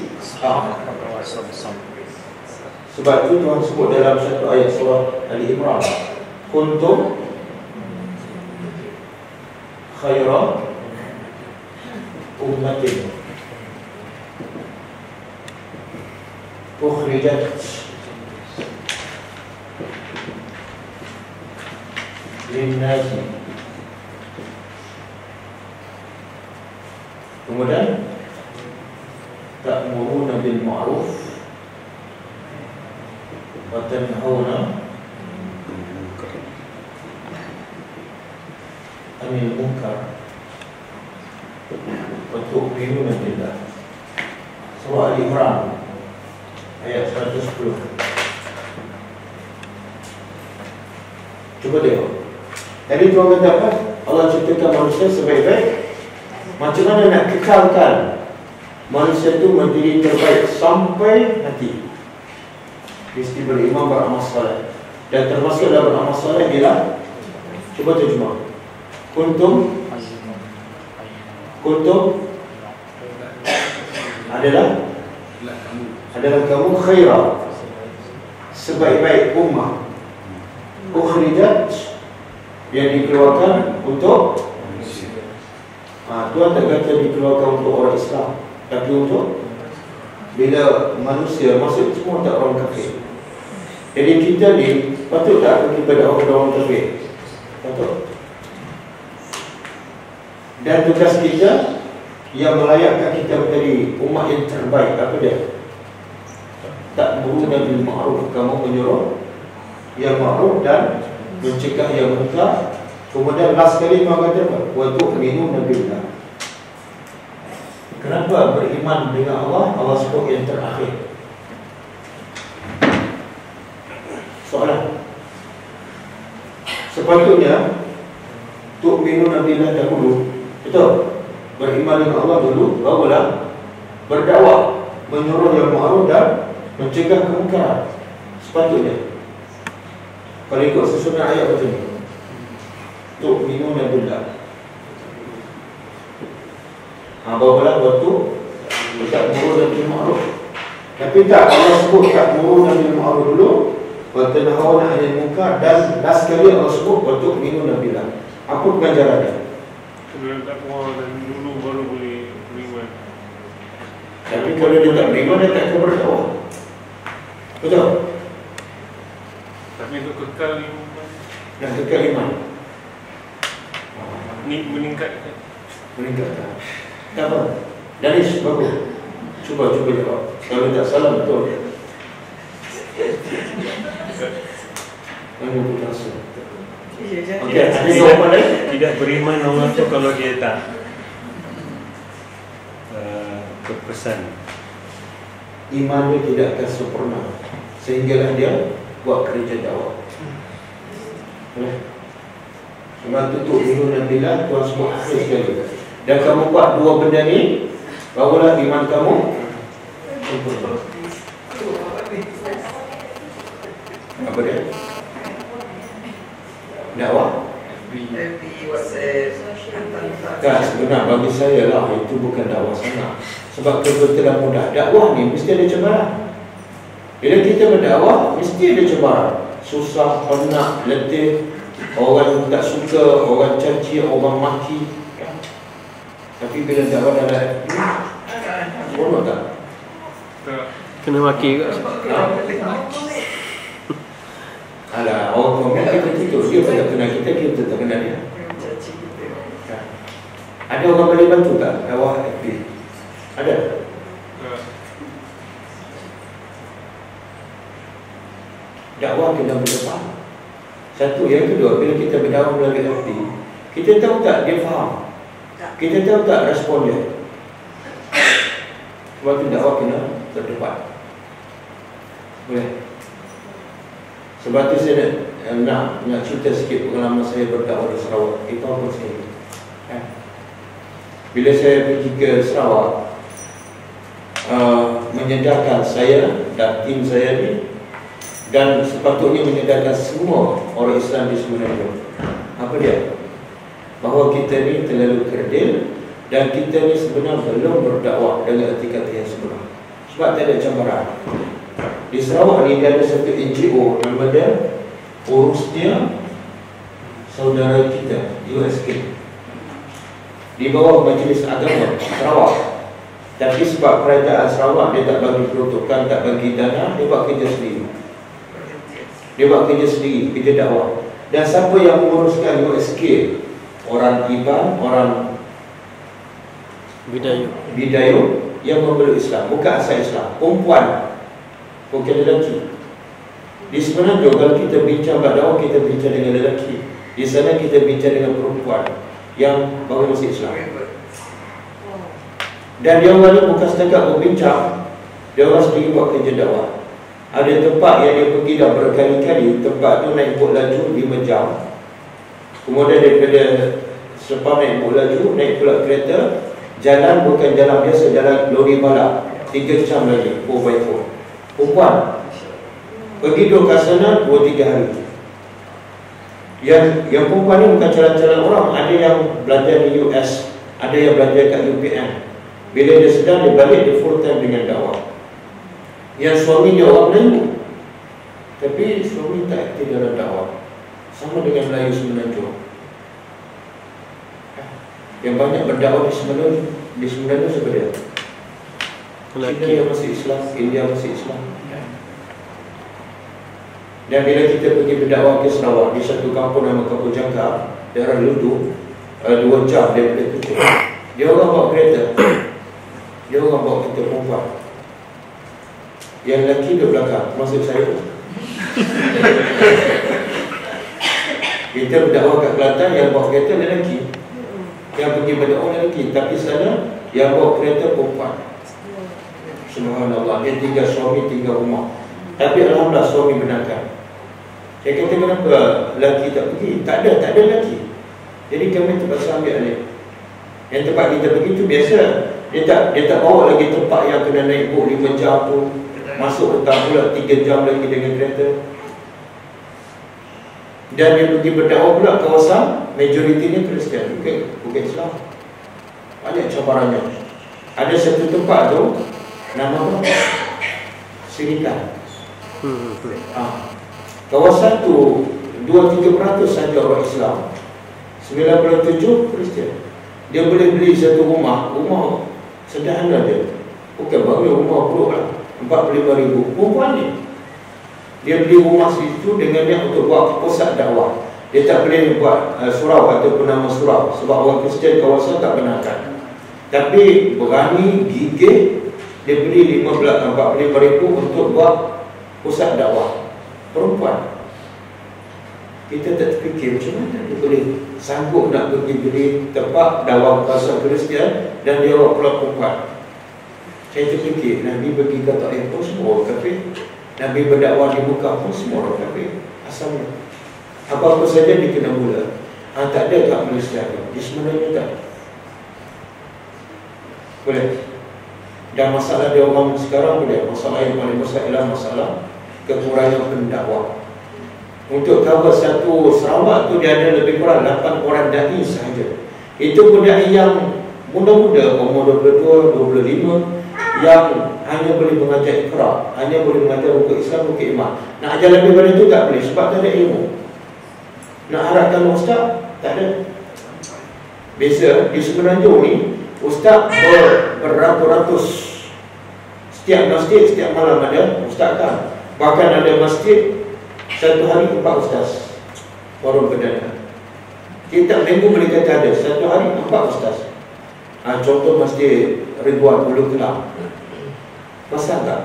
Speaker 1: Sebab itu Tuhan sebut dalam satu ayat surah Ali Imran Kuntum khaira أمتنا أخرجت. للناس. kemudian تأمرون بالمعروف. وتنهون عن المنكر؟ Wa tu'minuna billah surah al-imran ayat 110 Cuba tengok. Tadi Tuhan kata apa? Allah ciptakan manusia sebaik-baik. Macam mana nak kekalkan Manusia itu menjadi terbaik sampai nanti Mesti beriman beramal soleh. Dan termasuk dalam beramal soleh ialah Cuba terjemah. Kuntum Kuntum? Adalah? Adalah kamu khairah Sebaik-baik ummah. Ukhrijat Yang dikeluarkan untuk ha, Tuhan tak dikeluarkan untuk orang Islam. Tapi untuk Bila manusia Maksud semua tak orang kafir. Jadi kita ni Patut tak kita dakwah kepada orang kafir? Patut Dan tugas kita Yang melayakkan kita menjadi Umat yang terbaik Apa dia? Tak beruna bil ma'ruf Kamu menyuruh Yang ma'ruf dan Mencegah yang munkar Kemudian last kali Tuhan kata apa? Wa tu'minu nabiullah Kenapa beriman dengan Allah? Allah sebut yang terakhir. Soalan. Sepatutnya Tu'minu nabiullah dahulu Betul Beriman dengan Allah dulu Barulah Berdakwah Menyuruh yang ma'ruf dan Mencegah kemungkaran Sepatutnya Kalau ikut susunan ayat macam ni Tu'minu nabiullah Ha, barulah waktu tak muru dan bil ma'ruf. Tapi tak Allah sebut tak muru dan bil ma'ruf dulu. Wa tanhauna 'anil munkar dan last kali Allah sebut wa tu'minu nabilah. Apa pengajarannya?
Speaker 5: Kena takwa dan dulu baru boleh beriman.
Speaker 1: Tapi kalau dia tak beriman dia tak akan berdakwah. Betul?
Speaker 5: Tapi untuk kekal iman
Speaker 1: Dan kekal iman
Speaker 5: ni meningkatkan.
Speaker 1: meningkatkan. Tak apa. Danis bagus. Cuba cuba jawab. Kalau tak salah betul. Kamu putus Okey, ada jawapan lain?
Speaker 3: Tidak beriman orang tu kalau dia tak uh, berpesan
Speaker 1: iman dia tidak akan sempurna sehinggalah dia buat kerja dakwah. Boleh? Sebab tutup minum dan bila Tuhan sebut akhir sekali. Dan kamu buat dua benda ni barulah iman kamu sempurna. Apa dia? Dakwah? Kan sebenarnya bagi saya lah itu bukan dakwah sana. Sebab kebetulan mudah dakwah ni mesti ada cabaran. Bila kita berdakwah mesti ada cabaran. Susah, penat, letih, orang tak suka, orang caci, orang maki. kan? Tapi bila dakwah dalam hati, seronok tak?
Speaker 6: Kena maki juga
Speaker 1: Alah, orang komen kita tidur. Dia pun tak kenal kita, kita tak kenal dia. Kan? Ada orang boleh bantu tak? Dakwah aktif. Ada? Dakwah kena berdepan. Satu yang kedua bila kita berdakwah melalui hati, kita tahu tak dia faham? Kita tahu tak respon dia? Sebab tu dakwah kena berdepan. Boleh? Sebab tu saya nak, eh, nak, nak cerita sikit pengalaman saya berdakwah di Sarawak. Itu apa saya? Kan? Bila saya pergi ke Sarawak, uh, menyedarkan saya dan tim saya ni dan sepatutnya menyedarkan semua orang Islam di Semenanjung. Apa dia? Bahawa kita ni terlalu kerdil dan kita ni sebenarnya belum berdakwah dengan erti kata yang sebenar. Sebab tak ada cabaran. Di Sarawak ni dia ada satu NGO nama dia Urus dia Saudara kita USK Di bawah Majlis Agama Sarawak. Tapi sebab kerajaan Sarawak dia tak bagi peruntukan, tak bagi dana Dia buat kerja sendiri. Dia buat kerja sendiri, kerja dakwah. Dan siapa yang menguruskan USK Orang Iban, orang
Speaker 8: Bidayuh
Speaker 1: Bidayuh Yang memeluk Islam, bukan asal Islam Perempuan Bukan lelaki. Di sebenarnya kalau kita bincang dakwah kita bincang dengan lelaki. Di sana kita bincang dengan perempuan Yang baru masuk Islam. Dan dia orang ni bukan setakat berbincang Dia orang sendiri buat kerja dakwah. Ada tempat yang dia pergi dah berkali-kali Tempat tu naik bot laju 5 jam. Kemudian daripada Selepas naik bot laju Naik pula kereta Jalan bukan jalan biasa Jalan lori balap 3 jam lagi 4x4 Perempuan. Pergi duduk kat sana 2-3 hari. Yang yang perempuan ni bukan calon-calon orang. Ada yang belajar di US Ada yang belajar kat UPM Bila dia sedang dia balik dia full time dengan dakwah. Yang suami dia orang Melayu. Tapi suami tak aktif dalam dakwah. Sama dengan Melayu Semenanjung Yang banyak berdakwah di Semenanjung Di Semenanjung siapa dia? China
Speaker 8: Lelaki
Speaker 1: yang masih Islam, India masih Islam. Dan bila kita pergi berdakwah ke Sarawak di satu kampung nama Kampung Jangka, daerah Ludu, uh, dua jam daripada tujuh. Dia orang bawa kereta. Dia orang bawa kereta perempuan. Yang lelaki duduk belakang, maksud saya. kita berdakwah kat Kelantan yang bawa kereta lelaki. Yang pergi berdakwah lelaki, tapi sana yang bawa kereta perempuan. Subhanallah. Dia tinggal suami tinggal rumah. Tapi Alhamdulillah suami benarkan Saya kata kenapa lelaki tak pergi? Tak ada, tak ada lelaki. Jadi kami terpaksa ambil alih Yang tempat kita pergi tu biasa. Dia tak dia tak bawa lagi tempat yang kena naik bot 5 jam tu. Masuk petang pula 3 jam lagi dengan kereta. Dan dia pergi berdakwah pula kawasan Majoritinya Kristian Bukan, bukan Islam. Banyak cabarannya. Ada satu tempat tu Nama apa? Sirikan
Speaker 8: Hmm,
Speaker 1: ha. Kawasan tu 2-3% saja orang Islam. 97 Kristian. Dia boleh beli satu rumah. Rumah sederhana dia. Bukan baru rumah perut lah 45 ribu. Perempuan ni Dia beli rumah situ dengan dia untuk buat pusat dakwah. Dia tak boleh buat uh, surau ataupun nama surau. Sebab orang Kristian kawasan tak benarkan. Tapi berani, gigih dia beli 15 45 ribu untuk buat pusat dakwah. Perempuan. Kita tak terfikir macam mana dia boleh sanggup nak pergi beli tempat dakwah pasal Kristian dan dia buat pula perempuan? Saya terfikir Nabi pergi ke Taif pun semua orang kafir. Nabi berdakwah di Mekah pun semua orang kafir. Asalnya. Apa-apa saja dia kena mula. Ha, tak ada kat Malaysia di sebenarnya tak. Boleh dan masalah dia orang sekarang boleh Masalah yang paling besar ialah masalah Kekurangan pendakwah. Untuk cover satu Sarawak tu dia ada lebih kurang 8 orang da'i sahaja. Itu pun da'i yang muda-muda Umur 22, 25 Yang hanya boleh mengajar ikhraq Hanya boleh mengajar buku Islam, buku iman. Nak ajar lebih daripada itu tak boleh Sebab tak ada ilmu. Nak harapkan ustaz Tak ada. Biasa di Semenanjung ni Ustaz ber, beratus-ratus. Setiap masjid, setiap malam ada Ustaz kan? Bahkan ada masjid Satu hari empat ustaz. Forum perdana Kita minggu boleh kata ada Satu hari empat ustaz. Ha, Contoh masjid Ridwan Ulu Kelam. Pasal tak?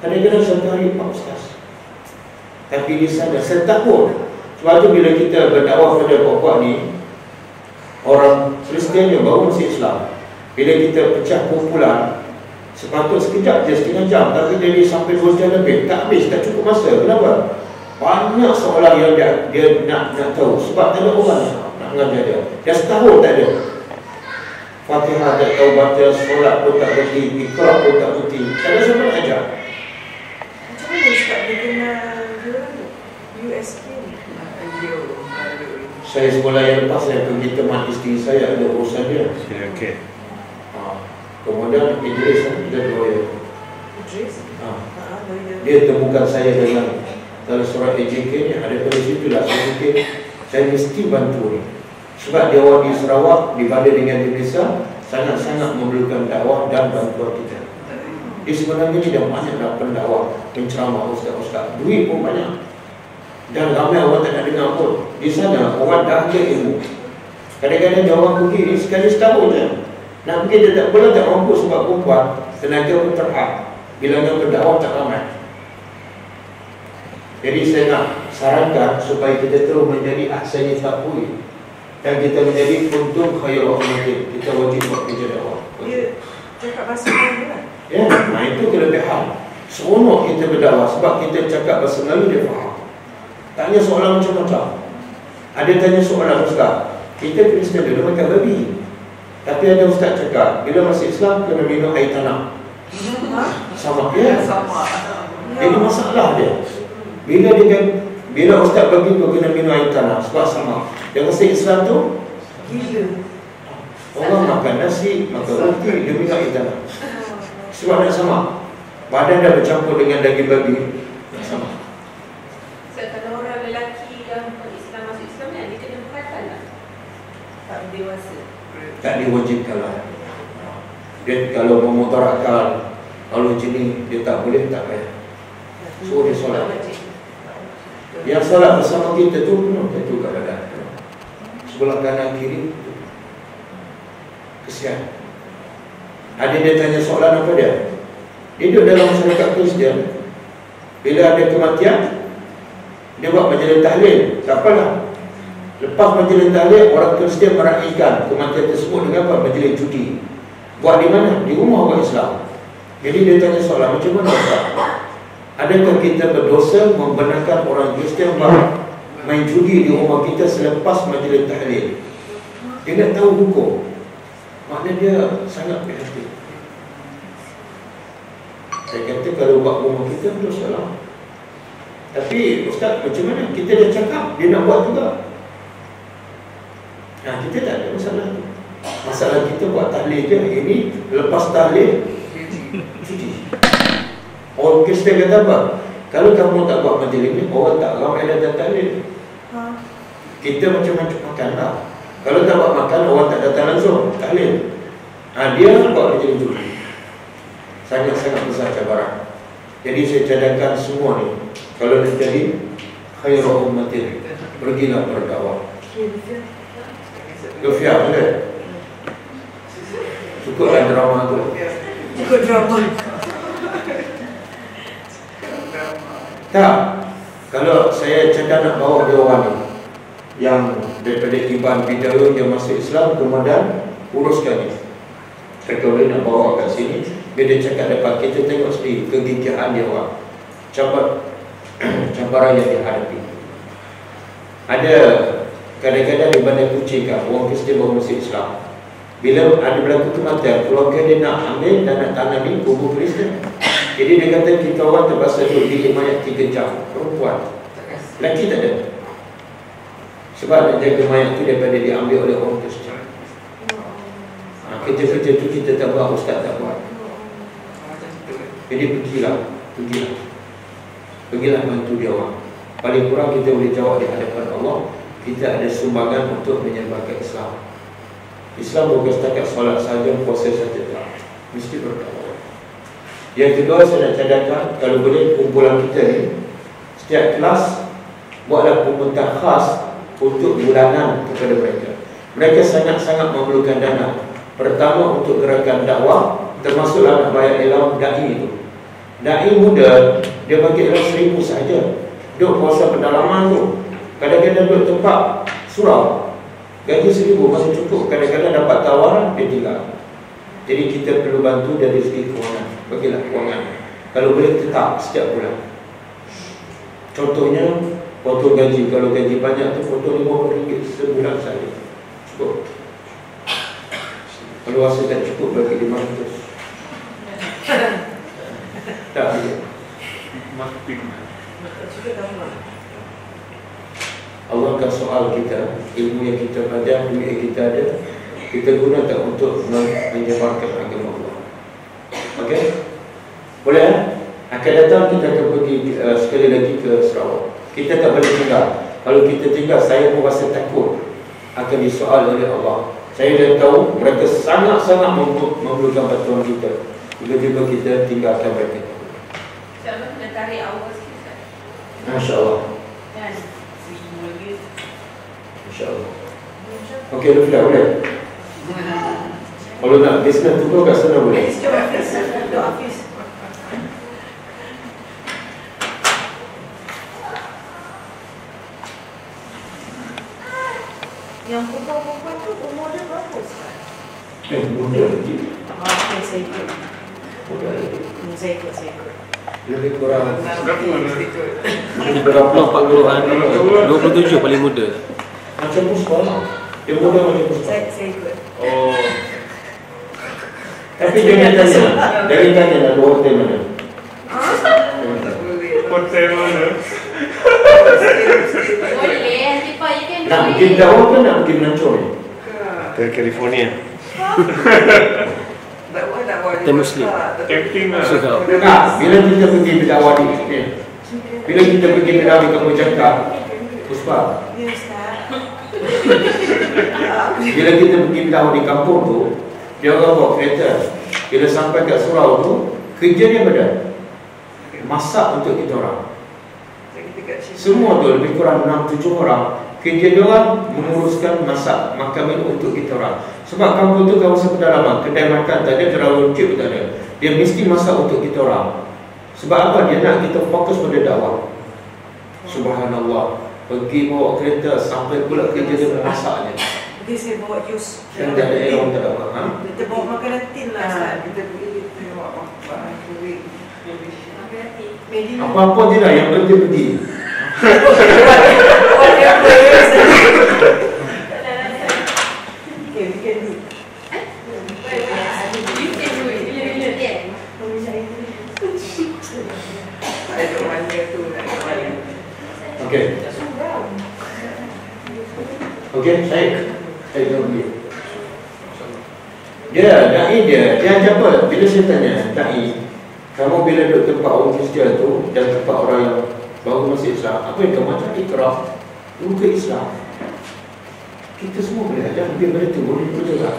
Speaker 1: Kadang-kadang satu hari empat ustaz. Tapi di sana setahun Sebab tu bila kita berdakwah pada puak-puak ni Orang Kristian yang baru masuk Islam bila kita pecah kumpulan Sepatut sekejap je setengah jam Tapi jadi sampai dua jam lebih Tak habis, tak cukup masa Kenapa? Banyak soalan yang dia, dia nak nak tahu Sebab tak ada orang nak mengajar dia Dah setahun tak ada Fatihah tak tahu baca, solat pun tak berhenti, ikhlas pun tak berhenti. Tak ada siapa nak ajar.
Speaker 2: Macam mana Ustaz dia kena dia USK ni?
Speaker 1: Saya sekolah yang lepas saya pergi teman isteri saya ada urusan dia.
Speaker 3: Okey.
Speaker 1: Ha. Kemudian Idris dia lawyer.
Speaker 2: Idris?
Speaker 1: Ha.
Speaker 2: Ha.
Speaker 1: Dia temukan saya dengan dalam surat AJK ni ada pada situ lah saya fikir saya mesti bantu ni. Sebab dia orang di Sarawak dibanding dengan di Malaysia sangat-sangat memerlukan dakwah dan bantuan kita. Dia sebenarnya ni dah banyak dah pendakwah, penceramah ustaz-ustaz. Duit pun banyak. Dan ramai orang tak nak dengar pun. Di sana orang dah ada ilmu. Kadang-kadang dia orang pergi sekali setahun je. Nak pergi dia tak boleh tak mampu sebab perempuan. Tenaga pun terhad. Bila nak berdakwah tak ramai. Jadi saya nak sarankan supaya kita terus menjadi ahsani takwi dan kita menjadi untung khairul umatin. Kita wajib buat kerja dakwah.
Speaker 2: Dia cakap bahasa Melayu lah.
Speaker 1: Ya, nah itu kelebihan. Seronok kita berdakwah sebab kita cakap bahasa Melayu dia faham. Tanya soalan macam-macam. Ada tanya soalan ustaz. Kita Kristian dulu makan babi. Tapi ada ustaz cakap, bila masuk Islam kena minum air tanah. Sama ya.
Speaker 7: Sama.
Speaker 1: Jadi masalah dia. Bila dia kan, bila ustaz bagi tu kena minum air tanah sebab sama. Yang masuk Islam tu
Speaker 2: Gila.
Speaker 1: orang makan nasi, makan roti, dia minum air tanah. Sebab nak sama. Badan dah bercampur dengan daging babi. Tak sama.
Speaker 4: So, kalau orang lelaki yang Islam masuk Islam ni, dia kena berkatan tak?
Speaker 2: Tak dewasa.
Speaker 1: Tak diwajibkan lah. Dia kalau memudaratkan lalu jenis dia tak boleh tak payah. Suruh dia solat. Yang solat bersama kita tu dia tu kat badan. Sebelah kanan kiri kesian. Ada dia tanya soalan apa dia? Dia duduk dalam masyarakat Kristian. Bila ada kematian, dia buat majlis tahlil. Tak apalah. Lepas majlis tahlil, orang Kristian meraihkan kematian tersebut dengan apa? Majlis cuti. Buat di mana? Di rumah orang Islam. Jadi dia tanya soalan, macam mana Ustaz? Adakah kita berdosa membenarkan orang Kristian buat main judi di rumah kita selepas majlis tahlil? Dia tak tahu hukum. Maknanya dia sangat prihatin. Saya kata kalau buat rumah kita berdosa lah. Tapi Ustaz macam mana? Kita dah cakap dia nak buat juga. Nah kita tak ada masalah. Masalah kita buat tahlil je. Ini lepas tahlil cuti. Orang Kristian kata apa? Kalau kamu tak buat majlis ni, orang tak ramai datang tahlil.
Speaker 2: Ha?
Speaker 1: Kita macam-macam makan lah. Kalau tak buat makan, orang tak datang langsung. Tahlil. Ha, dia buat majlis cuti. Sangat-sangat besar cabaran. Jadi saya cadangkan semua ni. Kalau dia jadi khairul ummatin, pergilah berdakwah.
Speaker 2: Kira-kira.
Speaker 1: Gefiar kan? Cukuplah drama tu.
Speaker 2: Ikut drama.
Speaker 1: Tak. Kalau saya cadang nak bawa dia orang ni yang daripada Iban Bidayun yang masuk Islam kemudian uruskan ni. Saya kalau dia nak bawa kat sini, bila dia cakap depan kita tengok sendiri kegigihan dia orang. Cabar cabaran yang dihadapi. Ada kadang-kadang di bandar kucing kan, orang Kristian baru masuk Islam. Bila ada berlaku kematian, keluarga dia nak ambil dan nak tanam ni kubur Kristian. Jadi dia kata kita orang terpaksa duduk di mayat tiga jam. Perempuan. Lelaki tak ada. Sebab nak jaga mayat tu daripada diambil oleh orang Kristian. Ha, kerja-kerja tu kita tak buat, ustaz tak buat. Jadi pergilah, pergilah. Pergilah bantu dia orang. Paling kurang kita boleh jawab di hadapan Allah. Kita ada sumbangan untuk menyebarkan Islam. Islam bukan setakat solat saja, puasa saja tak. Mesti berdakwah. Yang kedua saya nak cadangkan kalau boleh kumpulan kita ni setiap kelas buatlah pembentak khas untuk bulanan kepada mereka. Mereka sangat-sangat memerlukan dana. Pertama untuk gerakan dakwah termasuklah nak bayar elam dai itu. Dai muda dia bagi elam seribu saja. Duk puasa pendalaman tu. Kadang-kadang duk tempat surau. Gaji seribu masih cukup. Kadang-kadang dapat tawaran dia tinggal. Jadi kita perlu bantu dari segi kewangan. Bagilah kewangan. Kalau boleh tetap setiap bulan. Contohnya potong gaji. Kalau gaji banyak tu potong RM50 sebulan saja. Cukup. Kalau rasa tak cukup bagi 500 Tak ada
Speaker 5: Marketing.
Speaker 2: Cukup tambah.
Speaker 1: Allah akan soal kita Ilmu yang kita belajar, duit yang kita ada Kita guna tak untuk menyebarkan agama Allah. Okey? Boleh eh? Akan datang kita akan pergi uh, sekali lagi ke Sarawak. Kita tak boleh tinggal. Kalau kita tinggal, saya pun rasa takut Akan disoal oleh Allah. Saya dah tahu mereka sangat-sangat memerlu- memerlukan bantuan kita. Juga-juga kita tinggalkan mereka.
Speaker 4: Sama kena tarik awal sikit.
Speaker 1: Masya Allah
Speaker 4: Kan?
Speaker 1: Masya Allah Okey, Lufia boleh? Kalau nak bisnes tu kau kat sana boleh?
Speaker 2: Hafiz. Duk Hafiz. Yang perempuan-perempuan tu umur dia berapa sekarang?
Speaker 1: Eh, muda lagi
Speaker 2: Ah, okay, saya ikut.
Speaker 1: Muda lagi
Speaker 2: Hmm, Saya ikut, saya ikut.
Speaker 1: Lebih kurang
Speaker 5: Berapa
Speaker 1: berapa
Speaker 3: 40-an 27 paling muda
Speaker 1: Macam Puspa lah Dia muda macam Puspa
Speaker 2: Saya, saya ikut.
Speaker 5: Oh,
Speaker 1: Tapi jangan tanya Jangan tanya nak dua hotel mana
Speaker 5: hotel mana?
Speaker 4: Boleh, nanti Pak, you can
Speaker 1: Nak
Speaker 4: do
Speaker 1: pergi
Speaker 4: it.
Speaker 1: Dawang ke nak pergi Melancong ni?
Speaker 3: ke California
Speaker 6: Hotel Muslim.
Speaker 5: Camping lah.
Speaker 6: Suka.
Speaker 1: Tak, bila kita pergi berdakwah di ni Bila kita pergi berdakwah di Kampung Cakap Puspa. Bila kita pergi berdakwah di kampung tu Dia orang bawa kereta. Bila sampai kat surau tu Kerja dia pada Masak untuk kita orang. Semua tu lebih kurang 6-7 orang. Kerja dia orang menguruskan masak makan minum untuk kita orang. Sebab kampung tu kawasan pedalaman Kedai makan tak ada, terlalu cip tak ada. Dia mesti masak untuk kita orang. Sebab apa? Dia nak kita fokus pada dakwah. Subhanallah Pergi bawa kereta sampai pula kerja dia masaknya
Speaker 2: Nanti saya bawa jus.
Speaker 1: Yang tak ada air orang tak dapat ha?
Speaker 2: Kita bawa makanan tin lah, Ustaz.
Speaker 7: kita pergi tengok
Speaker 2: Medina.
Speaker 1: Apa-apa tidak yang penting pergi
Speaker 2: Whatever, Ustaz. Okay, we can do.
Speaker 4: You can do it. Bila-bila. Yeah.
Speaker 1: Okey Okey, saya Saya dah pergi Dia, da'i dia Dia ajar apa? Bila saya tanya Da'i Kamu bila duduk tempat orang Kristian tu Dan tempat orang yang Baru masuk Islam Apa yang kamu ajar? Ikrah? Buka Islam. Kita semua boleh ajar Lebih mereka boleh bergerak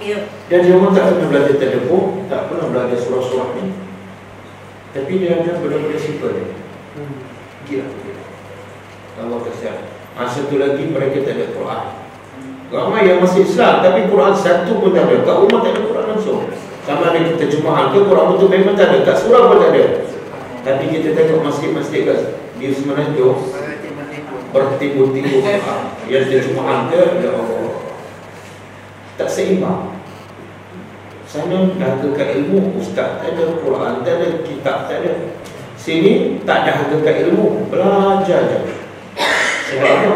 Speaker 2: Ya.
Speaker 1: Dan dia orang tak pernah belajar telefon Tak pernah belajar surah-surah ni. Tapi dia ajar benda-benda simple Gila. Allah kasihan Masa tu lagi mereka tak ada Quran. Ramai yang masih Islam Tapi Quran satu pun tak ada. Kat rumah tak ada Quran langsung. Sama ada kita terjemahan ke Quran betul memang tak ada. Kat surah pun tak ada. Tapi kita tengok masjid-masjid kat di Semenanjung Bertimbul-timbul Quran Yang terjemahan ke? Ya Allah. Tak seimbang. Sana dah ke ilmu Ustaz tak ada Quran tak ada Kitab tak ada. Sini tak kat ilmu. Belajar je Sebab apa?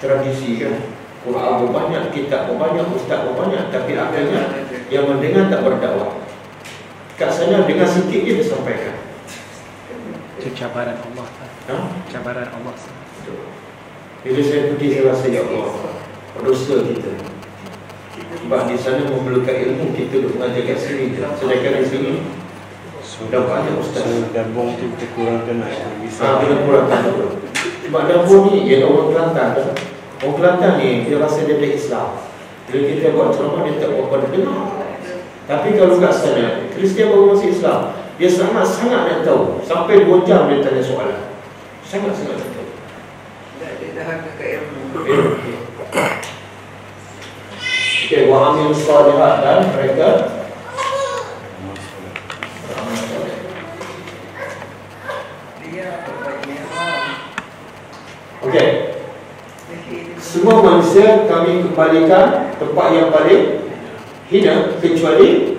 Speaker 1: Tradisi kan Quran pun banyak, kitab pun banyak, ustaz pun banyak Tapi akhirnya yang mendengar tak berdakwah Kat sana dengan sikit je dia sampaikan
Speaker 6: Itu cabaran Allah.
Speaker 1: ha?
Speaker 6: Cabaran Allah.
Speaker 1: Bila saya pergi saya rasa Ya Allah Dosa kita Sebab di sana memerlukan ilmu Kita duduk mengajar kat sini Sedangkan di sini
Speaker 3: so
Speaker 1: Dah banyak ustaz.
Speaker 3: so gabung tu kita kurangkan nak bisa
Speaker 1: Ha, bila kurangkan. Sebab dapur ni, dia orang Kelantan kan. Orang Kelantan ni, dia rasa dia ada Islam. Bila kita buat ceramah, dia tak berapa dia dengar. Tapi kalau kat sana, Kristian baru masuk Islam. Dia sangat-sangat nak tahu. Sampai 2 jam dia tanya soalan. Sangat-sangat nak tahu. Okey, wa amil salihat dan mereka beramal soleh. Okey. Semua manusia kami kembalikan tempat yang paling hina kecuali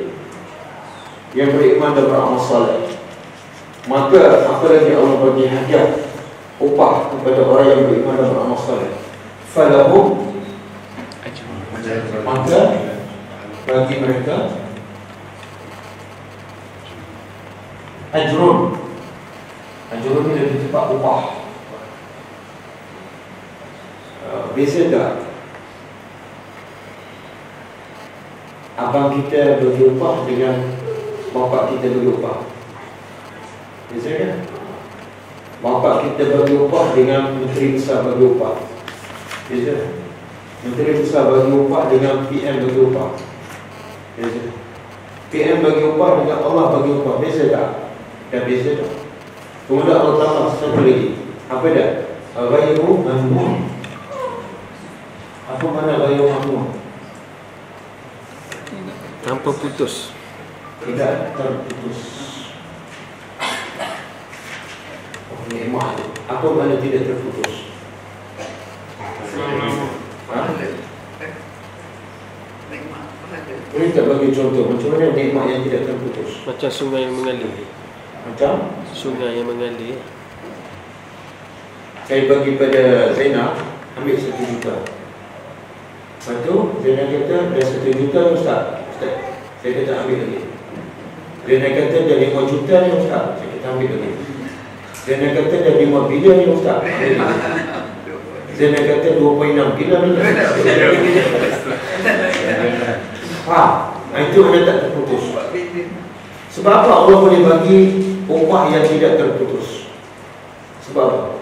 Speaker 1: yang beriman dan beramal soleh. Maka apa lagi Allah bagi hadiah upah kepada orang yang beriman dan beramal soleh. Falahum
Speaker 6: Ajar.
Speaker 1: maka bagi mereka ajrun ajrun ni lebih cepat upah beza tak? Abang kita upah dengan bapak kita upah beza kan? Bapak kita upah dengan menteri besar upah beza menteri besar upah dengan PM bagi upah beza PM bagi upah dengan Allah bagi upah beza tak? Dah beza tak? Kemudian Allah tambah satu lagi. Apa dah Ghayru mamnun apa mana ghayru mamnun
Speaker 8: Tanpa putus
Speaker 1: tidak terputus. Oh, nikmat. Apa mana tidak terputus? Ha? Boleh tak bagi contoh macam mana nikmat yang tidak terputus?
Speaker 8: Macam sungai yang mengalir
Speaker 1: Macam
Speaker 8: Sungai yang mengalir
Speaker 1: saya bagi pada Zainab ambil satu juta. Lepas tu Zainab kata dah satu juta ni Ustaz. Ustaz, saya kata ambil lagi. Zainab kata dah lima juta ni Ustaz. Saya kata ambil lagi. Zainab kata dah lima bilion ni Ustaz. Ambil lagi. Zainab kata 2.6 bilion ni. Ha, itu anda tak terputus. Sebab apa Allah boleh bagi upah yang tidak terputus? Sebab?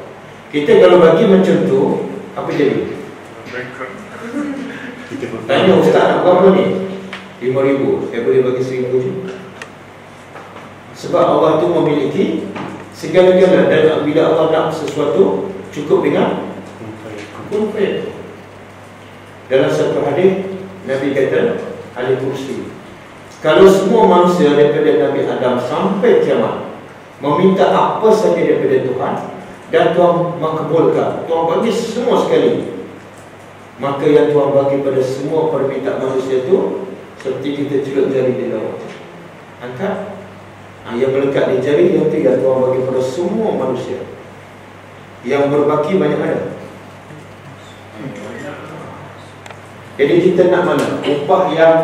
Speaker 1: Kita kalau bagi macam tu, apa jadi?
Speaker 5: Bankrupt.
Speaker 1: Tanya ustaz nak berapa ni? RM5,000 Saya boleh bagi RM1,000 je Sebab Allah tu memiliki Segala-gala Dan bila Allah nak sesuatu Cukup dengan fayakun. Dalam satu hadis Nabi kata Ahli kursi Kalau semua manusia daripada Nabi Adam Sampai kiamat Meminta apa saja daripada Tuhan Dan Tuhan makbulkan Tuhan bagi semua sekali Maka yang Tuhan bagi pada semua permintaan manusia itu Seperti kita celup jari di laut Angkat ha, Yang melekat di jari itu yang Tuhan bagi pada semua manusia Yang berbaki banyak mana? Jadi kita nak mana? Upah yang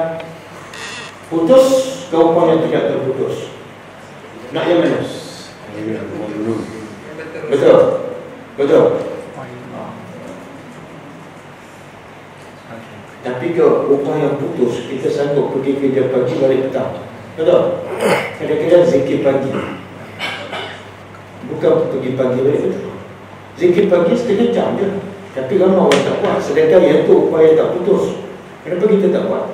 Speaker 1: putus ke upah yang tidak terputus? Nak yang mana? Betul? Betul? Tapi ke upah yang putus Kita sanggup pergi kerja pagi balik petang. Betul? Kadang-kadang zikir pagi. Bukan pergi pagi balik petang. Zikir pagi setengah jam je. Tapi lama orang tak buat. Sedangkan yang tu upah yang tak putus. Kenapa kita tak buat?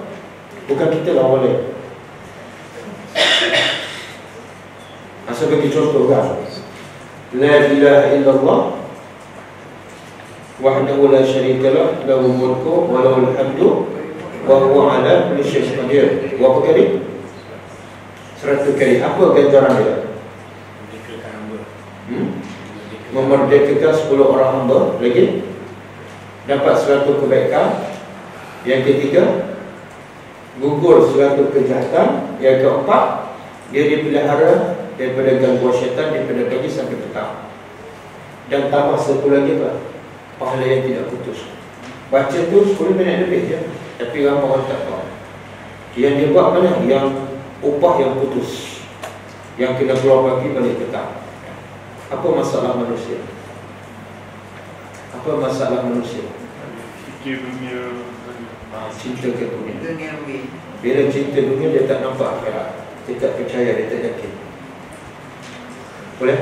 Speaker 1: Bukan kita lah boleh Asal bagi contoh kan La ilaha illallah wahdahu la syarika lah lahu mulku wa lahu alhamdu wa huwa ala kulli syai'in qadir. Berapa kali? 100 kali. Apa ganjaran dia? Hmm? Memerdekakan 10 orang hamba lagi dapat 100 kebaikan. Yang ketiga gugur 100 kejahatan. Yang keempat dia dipelihara daripada gangguan syaitan daripada pagi sampai petang. Dan tambah satu lagi apa? Pahala yang tidak putus. Baca tu 10 minit lebih je Tapi ramai orang tak tahu Yang dia buat mana? Yang upah yang putus. Yang kena keluar pagi balik petang. Apa masalah manusia? Apa masalah manusia?
Speaker 5: Fikir dunia.
Speaker 1: Ha, cinta ke dunia? Bila cinta dunia dia tak nampak akhirat. Dia tak percaya, dia tak yakin. Boleh?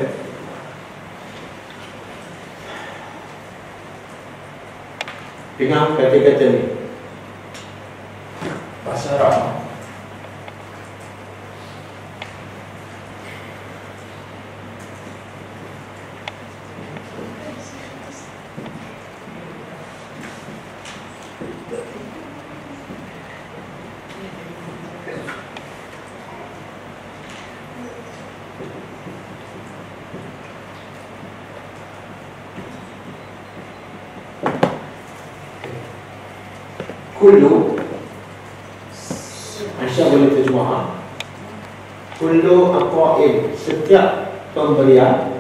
Speaker 1: Dengar kata-kata ni. Bahasa Arab Kullu Aisyah boleh terjemah ha? Kullu aqa'in Setiap pemberian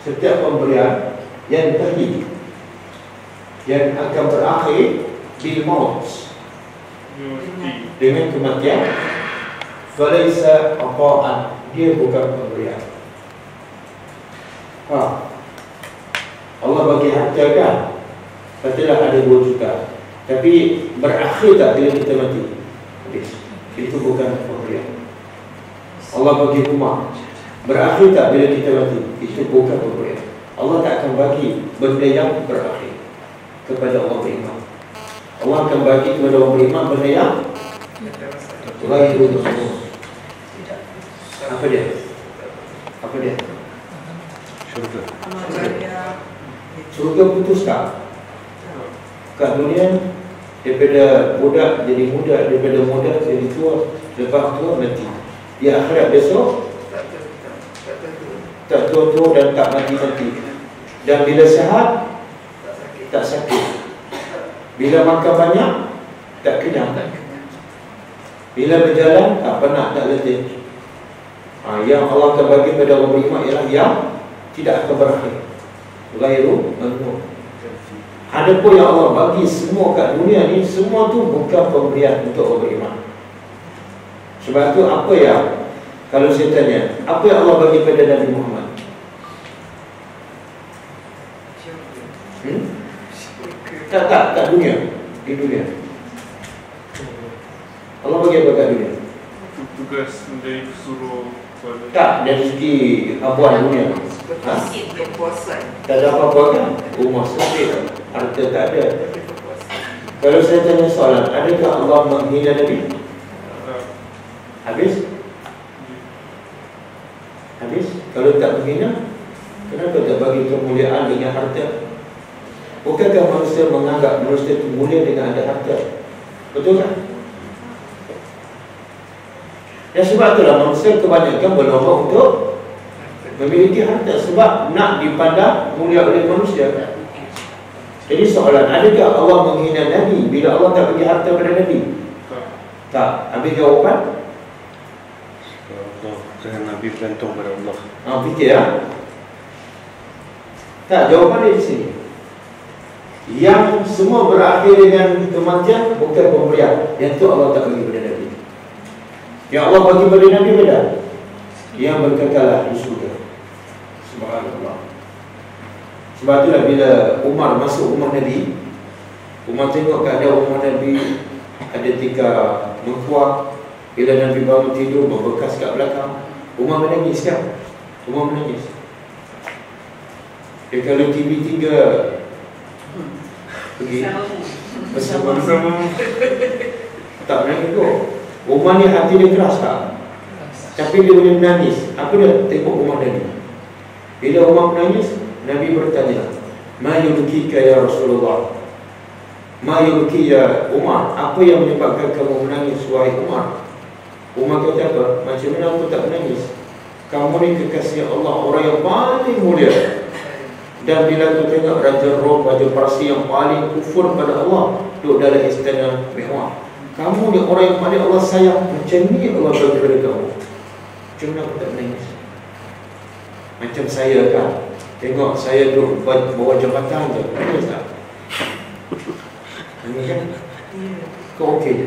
Speaker 1: Setiap pemberian Yang pergi Yang akan berakhir Bil maut. Dengan kematian falaisa apaan dia bukan pemberian. Ha. Allah bagi harta kan? Katalah ada 2 juta. Tapi berakhir tak bila kita mati? Habis. Itu bukan pemberian. Allah bagi rumah berakhir tak bila kita mati itu bukan pemberian Allah tak akan bagi benda yang berakhir kepada orang beriman Allah akan bagi kepada orang beriman benda yang Ghairu mahmud Apa dia? Apa dia?
Speaker 3: Syurga.
Speaker 2: Amal jariah.
Speaker 1: Surga putus tak? Kat dunia Daripada budak jadi muda Daripada muda jadi tua Lepas tua mati Di akhirat besok Tua-tua dan tak mati-mati Dan bila sehat Tak sakit. Bila makan banyak Tak kenyang Bila berjalan tak penat, tak letih. Ha, Yang Allah akan bagi pada orang beriman ialah yang Tidak akan berakhir. Gairu menurut Adapun yang Allah bagi semua kat dunia ni Semua tu bukan pemberian untuk orang beriman. Sebab tu apa yang Kalau saya tanya Apa yang Allah bagi pada Nabi Muhammad hmm? Tak, tak, tak dunia Di dunia Allah bagi apa kat dunia
Speaker 5: Tugas menjadi pesuruh pada
Speaker 1: Tak, dari segi abuan dunia ha? Tak ada apa-apa kan Rumah sempit Harta tak ada Kalau saya tanya soalan Adakah Allah menghina Nabi? Habis? Habis? Kalau tak menghina Kenapa tak bagi kemuliaan dengan harta? Bukankah manusia menganggap manusia itu mulia dengan ada harta? Betul kan? Dan sebab itulah manusia kebanyakan berlomba untuk memiliki harta sebab nak dipandang mulia oleh manusia. Jadi soalan, adakah Allah menghina Nabi bila Allah tak bagi harta pada Nabi?
Speaker 5: tak.
Speaker 1: Tak. Habis jawapan?
Speaker 3: Kerana Nabi bergantung pada Allah
Speaker 1: Ha, fikir ya. Tak, jawapan dia di sini. Yang semua berakhir dengan kematian bukan pemberian. Yang tu Allah tak bagi pada Nabi. Yang Allah bagi pada Nabi beda. Yang berkekalan di surga. Subhanallah. Sebab itulah bila Umar masuk rumah Nabi, Umar tengok keadaan rumah Nabi ada tiga mengkuat. Bila Nabi bangun tidur berbekas kat belakang, Umar menangis kan? Umar menangis. Dia kalau TV tiga pergi bersama
Speaker 5: Bersama
Speaker 1: tak menangis tu. Umar ni hati dia keras tak? Tapi dia boleh menangis. Apa dia? Tengok Umar Nabi. Bila Umar menangis, Nabi bertanya, Ma yulkika ya Rasulullah? Ma yulki ya Umar? Apa yang menyebabkan kamu menangis, wahai Umar? Umar kata apa? Macam mana aku tak menangis? Kamu ni kekasih Allah, orang yang paling mulia. Dan bila aku tengok Raja Rom, Raja Parsi yang paling kufur pada Allah, duduk dalam istana mewah. Kamu ni orang yang paling Allah sayang. Macam ni Allah bagi pada kamu. Macam mana aku tak menangis? Macam saya kan Tengok saya duduk bawah jabatan je Nangis tak? Nangis kan? Kau okey je?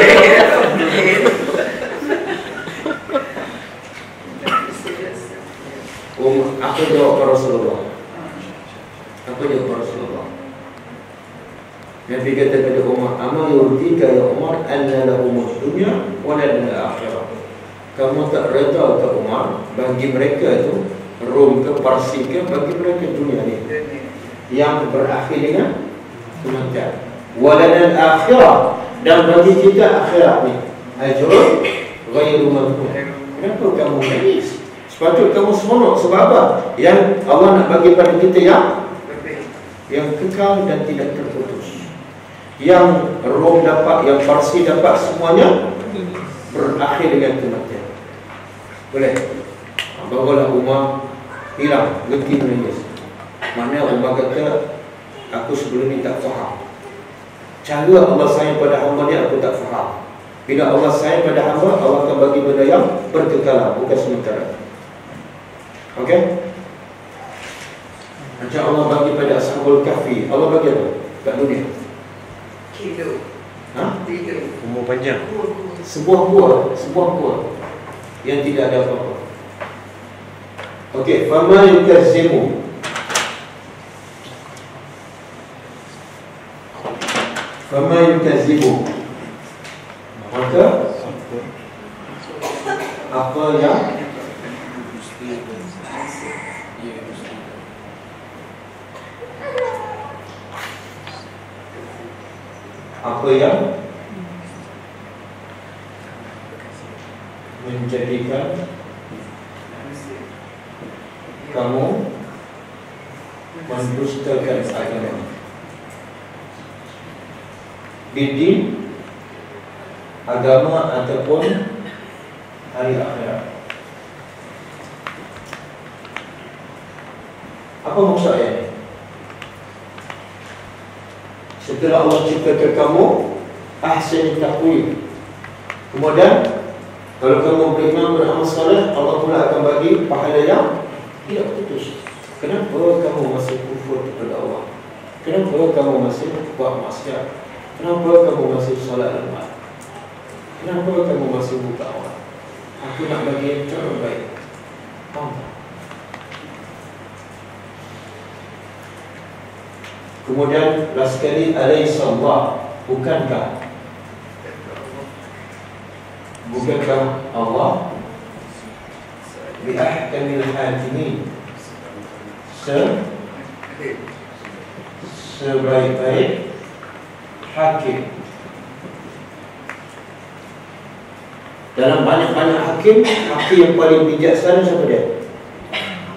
Speaker 1: apa jawab Rasulullah? Apa jawab Rasulullah? Nabi kata kepada Umar, "Ama yurdika ya Umar anna lahum dunya wa lana akhirah." Kamu tak reda ke Umar bagi mereka tu Rom ke Parsi ke bagi mereka dunia ni yang berakhir dengan kematian. Wa lana akhirah dan bagi kita akhirat ni. Ajrun ghairu mamnun. Kenapa kamu menangis? Sepatut kamu seronok sebab apa? Yang Allah nak bagi pada kita yang yang kekal dan tidak terputus. Yang Rom dapat, yang Parsi dapat semuanya berakhir dengan kematian. Boleh? Barulah Umar hilang, berhenti menangis. Mana Umar kata, aku sebelum ni tak faham. Cara Allah sayang pada hamba dia, aku tak faham. Bila Allah sayang pada hamba, Allah akan bagi benda yang berkekalan, bukan sementara. Okey? Macam Allah bagi pada Ashabul Kahfi, Allah bagi apa? Kat dunia.
Speaker 2: Kilo.
Speaker 1: Ha?
Speaker 3: Umur panjang.
Speaker 1: Sebuah buah, sebuah buah yang tidak ada apa-apa. Okey, fama yukazimu. Fama yukazimu. Maka apa yang apa yang menjadikan kamu mendustakan agama? Bidin agama ataupun hari akhirat. Apa maksud ayat ini setelah Allah ciptakan kamu ahsan takwim kemudian kalau kamu beriman beramal soleh Allah pula akan bagi pahala yang tidak putus. Kenapa kamu masih kufur kepada Allah? Kenapa kamu masih buat maksiat? Kenapa kamu masih solat lemah kenapa kamu masih buka awal? Aku nak bagi yang terbaik. Faham tak? Kemudian last sekali alaihissallah bukankah bukankah Allah bi hakimin se sebaik-baik hakim. Dalam banyak-banyak hakim hakim yang paling bijaksana siapa dia?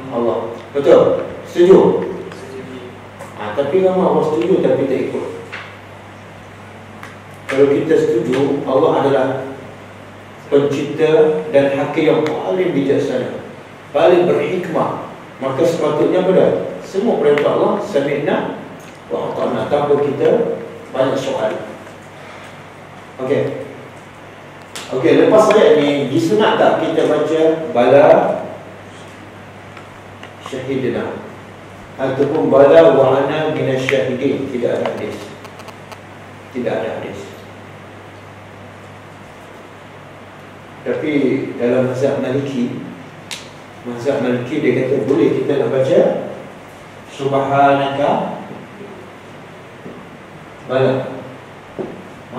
Speaker 1: Allah. Betul? Setuju Ha, tapi ramai orang setuju tapi tak ikut. Kalau kita setuju, Allah adalah pencipta dan hakim yang paling bijaksana, paling berhikmah. Maka sepatutnya pada semua perintah Allah sami'na wa ata'na tanpa kita banyak soal. Okey. Okey, lepas ayat ni disunat tak kita baca bala syahidina ataupun bala wa ana minasyahidin. Tidak ada hadis. Tidak ada hadis. Tapi dalam mazhab Maliki mazhab Maliki dia kata boleh kita nak baca? Subhanaka. Bala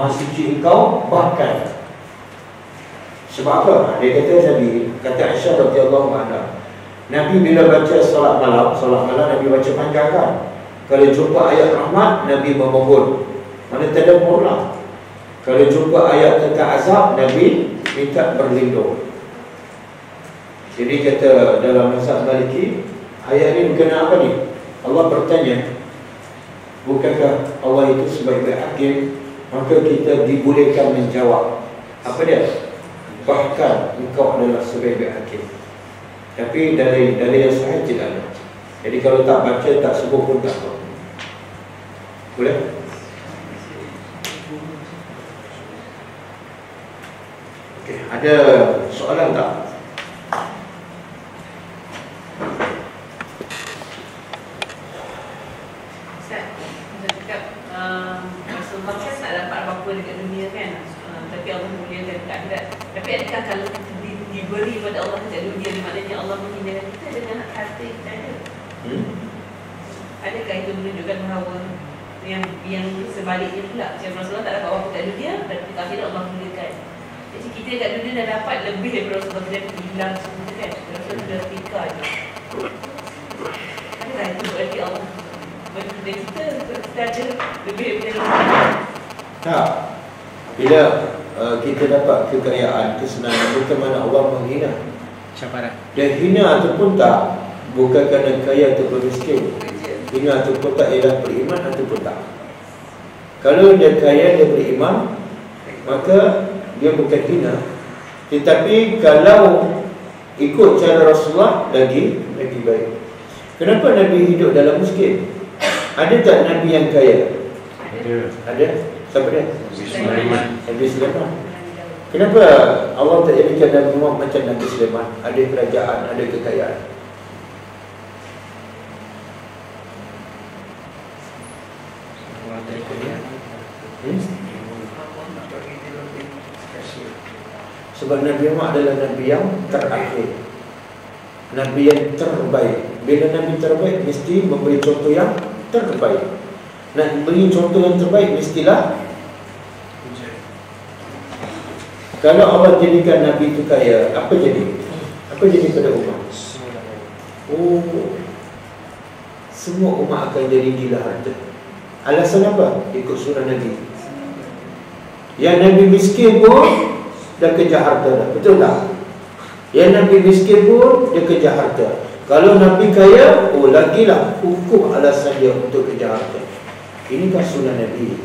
Speaker 1: suci engkau bahkan. Sebab apa? Dia kata Nabi kata Aisyah radhiyallahu anha Nabi bila baca solat malam, solat malam Nabi baca panjang kan? Kalau jumpa ayat rahmat, Nabi memohon. Mana tadabbur lah. Kalau jumpa ayat tentang azab, Nabi minta berlindung. Jadi kata dalam mazhab Maliki, ayat ni berkenaan apa ni? Allah bertanya, bukankah Allah itu sebagai hakim? Maka kita dibolehkan menjawab. Apa dia? Bahkan engkau adalah sebagai hakim. Tapi dari dari yang sahih tidak ada. Jadi kalau tak baca tak sebut pun tak apa. Boleh? Okey, ada soalan tak?
Speaker 7: Ustaz, Ustaz cakap um, Rasulullah kan tak dapat apa-apa dekat dunia kan uh, Tapi Allah muliakan dekat akhirat Tapi adakah kalau kita di, diberi pada Allah dekat dunia Maknanya Allah menghinakan kita dengan hati kita ada
Speaker 1: Hmm?
Speaker 7: Adakah itu menunjukkan bahawa yang yang sebaliknya pula Macam Rasulullah tak dapat apa-apa dekat dunia Dan dekat akhirat Allah muliakan Jadi kita dekat dunia dah dapat lebih daripada Rasulullah Kita hilang semua kan Rasulullah sudah tika je Adakah itu berarti Allah Bagi kita, kita ada lebih daripada Rasulullah
Speaker 1: Tak. Bila uh, kita dapat kekayaan, kesenangan bukan mana Allah menghina.
Speaker 6: Cabaran.
Speaker 1: Dia hina ataupun tak bukan kerana kaya ataupun miskin. Hina ataupun tak ialah beriman ataupun tak. Kalau dia kaya dia beriman, maka dia bukan hina. Tetapi kalau ikut cara Rasulullah lagi lagi baik. Kenapa Nabi hidup dalam miskin? Ada tak Nabi yang kaya?
Speaker 3: Ada.
Speaker 1: Ada. Siapa dia?
Speaker 3: Sulaiman.
Speaker 1: Nabi Sulaiman. Kenapa Allah tak jadikan Nabi Muhammad macam Nabi Sulaiman? Ada kerajaan, ada kekayaan.
Speaker 6: Orang
Speaker 1: Sebab Nabi Muhammad adalah Nabi yang terakhir. Nabi yang terbaik. Bila Nabi terbaik mesti memberi contoh yang terbaik. Nak beri contoh yang terbaik mestilah Kalau Allah jadikan Nabi itu kaya Apa jadi? Apa jadi pada umat? Oh. Semua umat akan jadi gila harta. Alasan apa? Ikut surah Nabi Yang Nabi miskin pun Dah kejar harta dah. Betul tak? Yang Nabi miskin pun Dia kejar harta. Kalau Nabi kaya Oh lagilah Hukum alasan dia untuk kejar harta. Ini kan sunnah Nabi.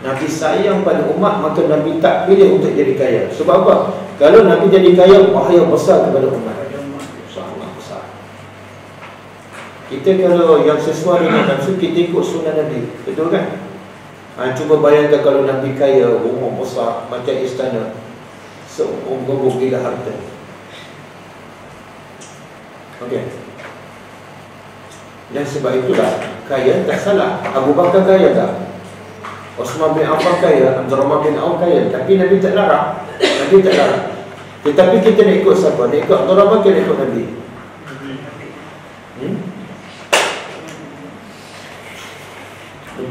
Speaker 1: Nabi sayang pada umat Maka Nabi tak pilih untuk jadi kaya. Sebab apa? Kalau Nabi jadi kaya Bahaya besar kepada umat. Sangat besar. Kita kalau yang sesuai dengan nafsu Kita ikut sunnah Nabi. Betul kan? Ha, cuba bayangkan kalau Nabi kaya Rumah besar Macam istana. Seumur gila harta. Okey. Dan sebab itulah Kaya tak salah. Abu Bakar kaya tak? Osman bin Affan kaya Abdurrahman bin Auf kaya. Tapi Nabi tak larang. Nabi tak larang. Tetapi kita nak ikut siapa? Nak ikut Abdurrahman ke nak ikut Nabi?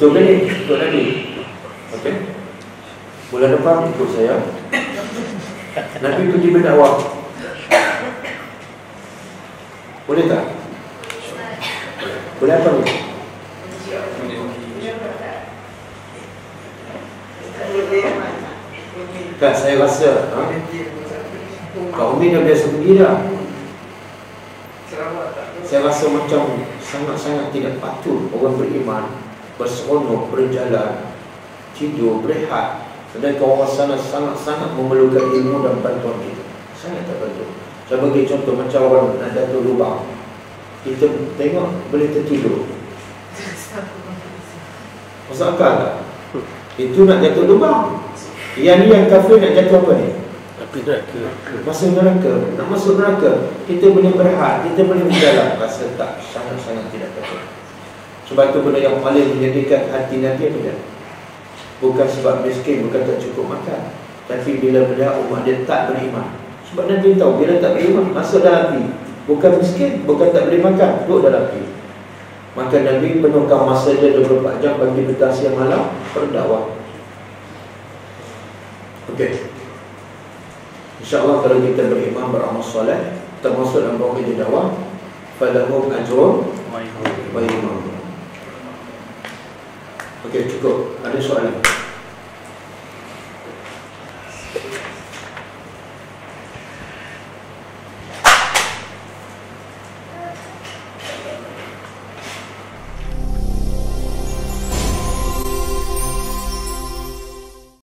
Speaker 1: Ke ni? Ikut Nabi Okey Bulan depan ikut saya Nabi pergi berdakwah Boleh tak? Boleh apa ni? Tak, saya rasa ha? Kak Umi dah biasa pergi dah Saya rasa macam Sangat-sangat tidak patut Orang beriman Berseronok, berjalan Tidur, berehat. Sedangkan orang sana sangat-sangat memerlukan ilmu dan bantuan kita. Sangat tak Saya bagi contoh macam orang nak jatuh lubang. Kita tengok boleh tertidur. Masuk akal tak? Itu nak jatuh lubang. Yang ni yang kafir nak jatuh apa ni?
Speaker 8: Api neraka.
Speaker 1: Masuk neraka. Nak masuk neraka Kita boleh berehat Kita boleh berjalan. Rasa tak sangat-sangat tidak Sebab itu benda yang paling menjadikan hati Nabi apa dia? Bukan sebab miskin, bukan tak cukup makan. Tapi bila benda umat dia tak beriman. Sebab Nabi tahu bila tak beriman Masuk dalam api Bukan miskin, bukan tak boleh makan Duduk dalam api. Maka Nabi penuhkan masa dia 24 jam Bagi petang siang malam Berdakwah. Okey. InsyaAllah kalau kita beriman beramal soleh Termasuk dalam bawah meja dakwah Falahum ajrun wa imam Okey cukup. Ada soalan